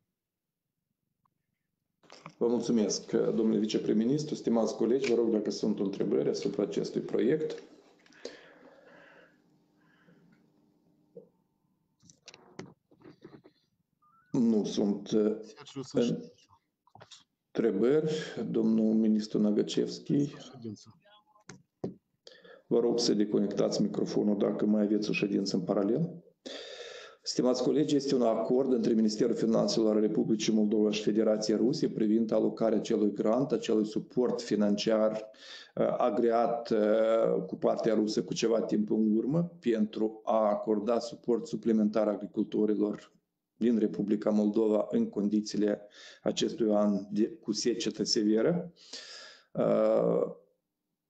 Vă mulțumesc, domnule viceprim-ministru, stimați colegi, vă rog dacă sunt întrebări asupra acestui proiect. Nu sunt întrebări. Domnul ministru Nagacevski. Vă rog să deconectați microfonul dacă mai aveți o ședință în paralel. Stimați colegi, este un acord între Ministerul Finanțelor al Republicii Moldova și Federația Rusie privind alocarea acelui grant, acelui suport financiar agreat cu partea rusă cu ceva timp în urmă pentru a acorda suport suplimentar agricultorilor din Republica Moldova în condițiile acestui an de, cu secetă severă.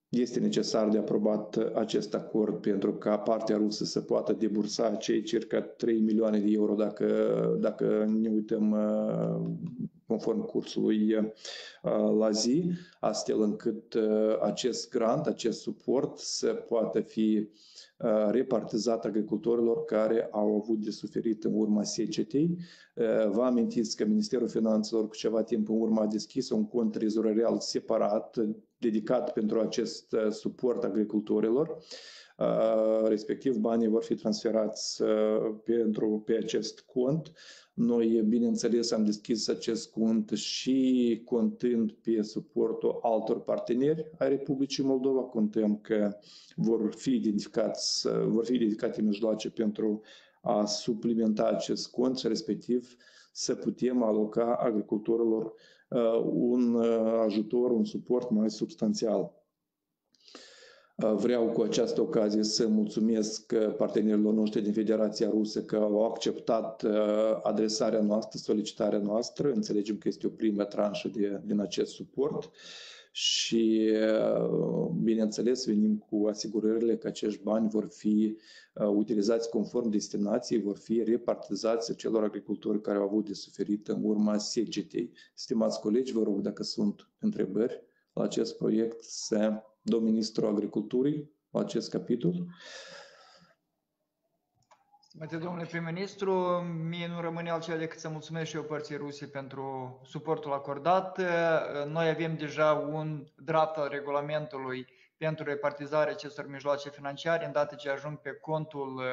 Este necesar de aprobat acest acord pentru ca partea rusă să poată debursa cei circa 3 milioane de euro dacă, dacă ne uităm conform cursului la zi, astfel încât acest grant, acest suport să poată fi repartizat agricultorilor care au avut de suferit în urma secetei. Vă amintiți că Ministerul Finanțelor cu ceva timp în urmă a deschis un cont trezorerial separat dedicat pentru acest suport agricultorilor. Respectiv, banii vor fi transferați pentru, pe acest cont noi, bineînțeles, am deschis acest cont și contând pe suportul altor parteneri ai Republicii Moldova. Contăm că vor fi identificați, vor fi dedicate mijloace pentru a suplimenta acest cont și respectiv să putem aloca agricultorilor un ajutor, un suport mai substanțial. Vreau cu această ocazie să mulțumesc partenerilor noștri din Federația Rusă că au acceptat adresarea noastră, solicitarea noastră. Înțelegem că este o primă tranșă de, din acest suport și, bineînțeles, venim cu asigurările că acești bani vor fi utilizați conform destinației, vor fi repartizați celor agricultori care au avut de suferit în urma secetei. Stimați colegi, vă rog dacă sunt întrebări la acest proiect să domnul ministru agriculturii la acest capitol. Stimate domnule prim-ministru, mie nu rămâne altceva decât să mulțumesc și eu părții Rusiei pentru suportul acordat. Noi avem deja un draft al regulamentului pentru repartizarea acestor mijloace financiare, îndată ce ajung pe contul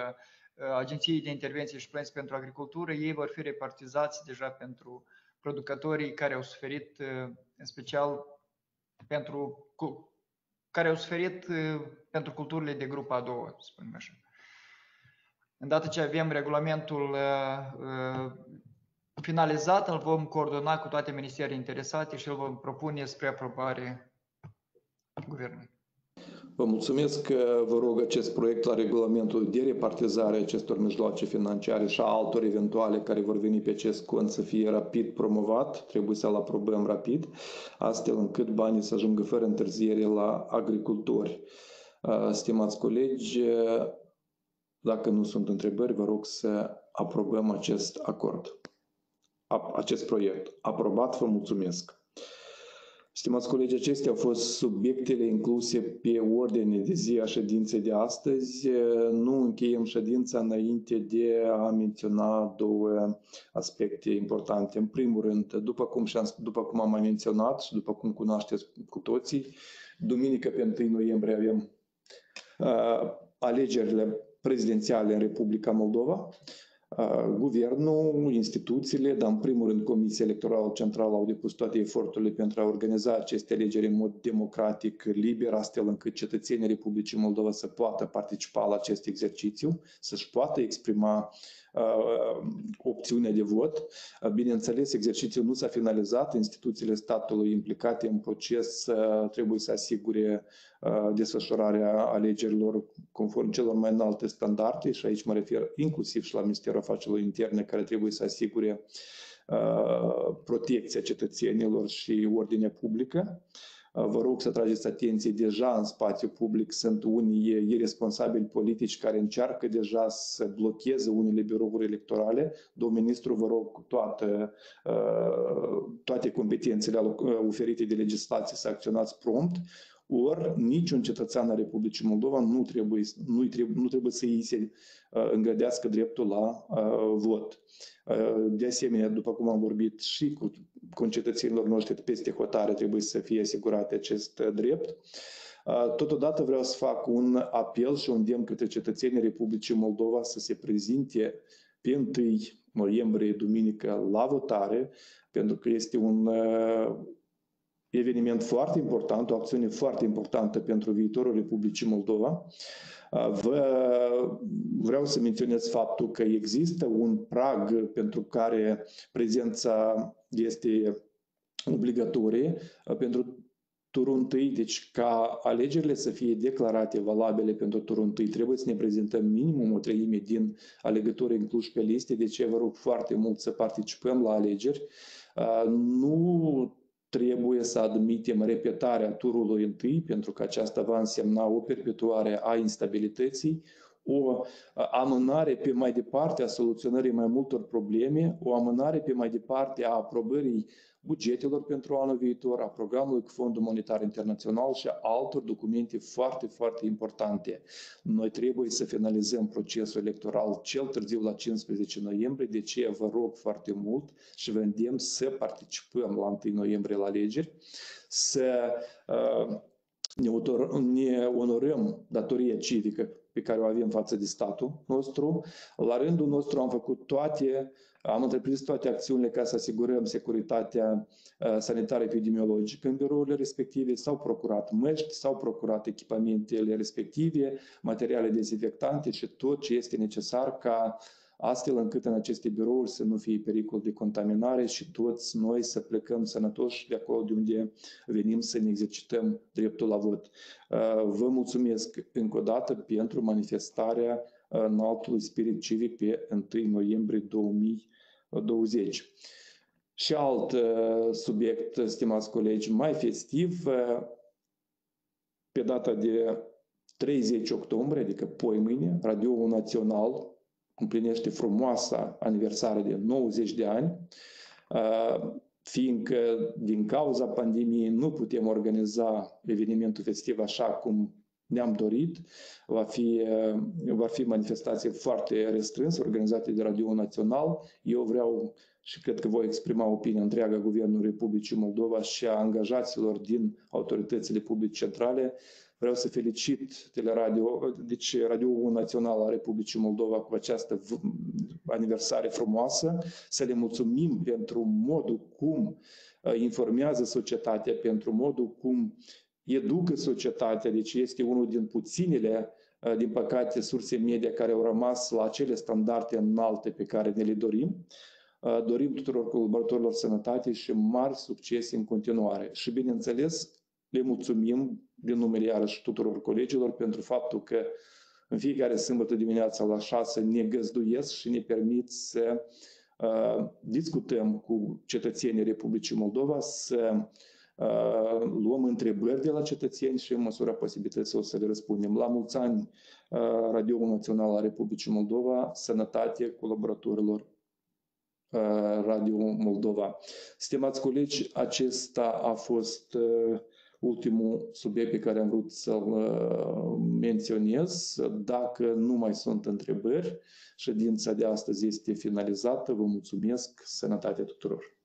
Agenției de Intervenție și Plăți pentru Agricultură, ei vor fi repartizați deja pentru producătorii care au suferit, în special pentru care au suferit pentru culturile de grupa a doua, să spunem așa. Îndată ce avem regulamentul finalizat, îl vom coordona cu toate ministerii interesate și îl vom propune spre aprobare Guvernului. Vă mulțumesc că vă rog acest proiect la regulamentul de repartizare a acestor mijloace financiare și a altor eventuale care vor veni pe acest cont să fie rapid promovat, trebuie să-l aprobăm rapid, astfel încât banii să ajungă fără întârziere la agricultori. Stimați colegi, dacă nu sunt întrebări, vă rog să aprobăm acest acord, acest proiect. Aprobat, vă mulțumesc. Stimați colegi, acestea au fost subiectele incluse pe ordine de zi a ședinței de astăzi. Nu încheiem ședința înainte de a menționa două aspecte importante. În primul rând, după cum, după cum am mai menționat și după cum cunoașteți cu toții, duminică pe 1 noiembrie avem uh, alegerile prezidențiale în Republica Moldova. Guvernul, instituțiile, dar în primul rând Comisia Electorală Centrală au depus toate eforturile pentru a organiza aceste alegeri în mod democratic, liber, astfel încât cetățenii Republicii Moldova să poată participa la acest exercițiu, să-și poată exprima uh, opțiunea de vot. Bineînțeles, exercițiul nu s-a finalizat, instituțiile statului implicate în proces uh, trebuie să asigure uh, desfășurarea alegerilor conform celor mai înalte standarde și aici mă refer inclusiv și la Ministerul Afacerilor Interne care trebuie să asigure protecția cetățenilor și ordinea publică. Vă rog să trageți atenție, deja în spațiu public sunt unii irresponsabili politici care încearcă deja să blocheze unele birouri electorale. Domnul ministru, vă rog cu toate, toate competențele oferite de legislație să acționați prompt ori niciun cetățean al Republicii Moldova nu trebuie, nu trebuie, nu trebuie să îi se uh, îngrădească dreptul la uh, vot. Uh, de asemenea, după cum am vorbit și cu concetățenilor noștri peste hotare, trebuie să fie asigurat acest drept. Totodată vreau să fac un apel și un demn către cetățenii Republicii Moldova să se prezinte pe 1 noiembrie, duminică, la votare, pentru că este un eveniment foarte important, o acțiune foarte importantă pentru viitorul Republicii Moldova. Vă, vreau să menționez faptul că există un prag pentru care prezența este obligatorie pentru turul întâi, deci ca alegerile să fie declarate valabile pentru turul întâi, trebuie să ne prezentăm minimum o treime din alegători incluși pe liste, deci vă rog foarte mult să participăm la alegeri. Nu trebuie să admitem repetarea turului întâi, pentru că aceasta va însemna o perpetuare a instabilității, o amânare pe mai departe a soluționării mai multor probleme, o amânare pe mai departe a aprobării bugetelor pentru anul viitor, a programului cu Fondul Monetar Internațional și a altor documente foarte, foarte importante. Noi trebuie să finalizăm procesul electoral cel târziu la 15 noiembrie, de ce vă rog foarte mult și vă îndemn să participăm la 1 noiembrie la alegeri, să uh, ne, ne onorăm datoria civică pe care o avem față de statul nostru. La rândul nostru am făcut toate am întreprins toate acțiunile ca să asigurăm securitatea uh, sanitară epidemiologică în birourile respective, s-au procurat măști, s-au procurat echipamentele respective, materiale dezinfectante și tot ce este necesar ca astfel încât în aceste birouri să nu fie pericol de contaminare și toți noi să plecăm sănătoși de acolo de unde venim să ne exercităm dreptul la vot. Uh, vă mulțumesc încă o dată pentru manifestarea înaltului spirit civic pe 1 noiembrie 2020. 20. Și alt uh, subiect, stimați colegi, mai festiv, uh, pe data de 30 octombrie, adică poi mâine, Radio Național împlinește frumoasa aniversare de 90 de ani, uh, fiindcă din cauza pandemiei nu putem organiza evenimentul festiv așa cum ne-am dorit. Va fi, va fi manifestație foarte restrânsă, organizată de Radio Național. Eu vreau și cred că voi exprima opinia întreaga Guvernul Republicii Moldova și a angajaților din autoritățile publice centrale. Vreau să felicit Teleradio, deci Radio Național a Republicii Moldova cu această aniversare frumoasă, să le mulțumim pentru modul cum informează societatea, pentru modul cum educă societatea, deci este unul din puținele, uh, din păcate, surse media care au rămas la acele standarde înalte pe care ne le dorim. Uh, dorim tuturor colaboratorilor sănătate și mari succese în continuare. Și, bineînțeles, le mulțumim din numele iarăși tuturor colegilor pentru faptul că în fiecare sâmbătă dimineața la 6 ne găzduiesc și ne permit să uh, discutăm cu cetățenii Republicii Moldova, să uh, luăm întrebări de la cetățeni și în măsura posibilității o să le răspundem. La mulți ani, uh, Radio Național al Republicii Moldova, sănătate colaboratorilor uh, Radio Moldova. Stimați colegi, acesta a fost uh, ultimul subiect pe care am vrut să-l uh, menționez. Dacă nu mai sunt întrebări, ședința de astăzi este finalizată. Vă mulțumesc. Sănătate tuturor!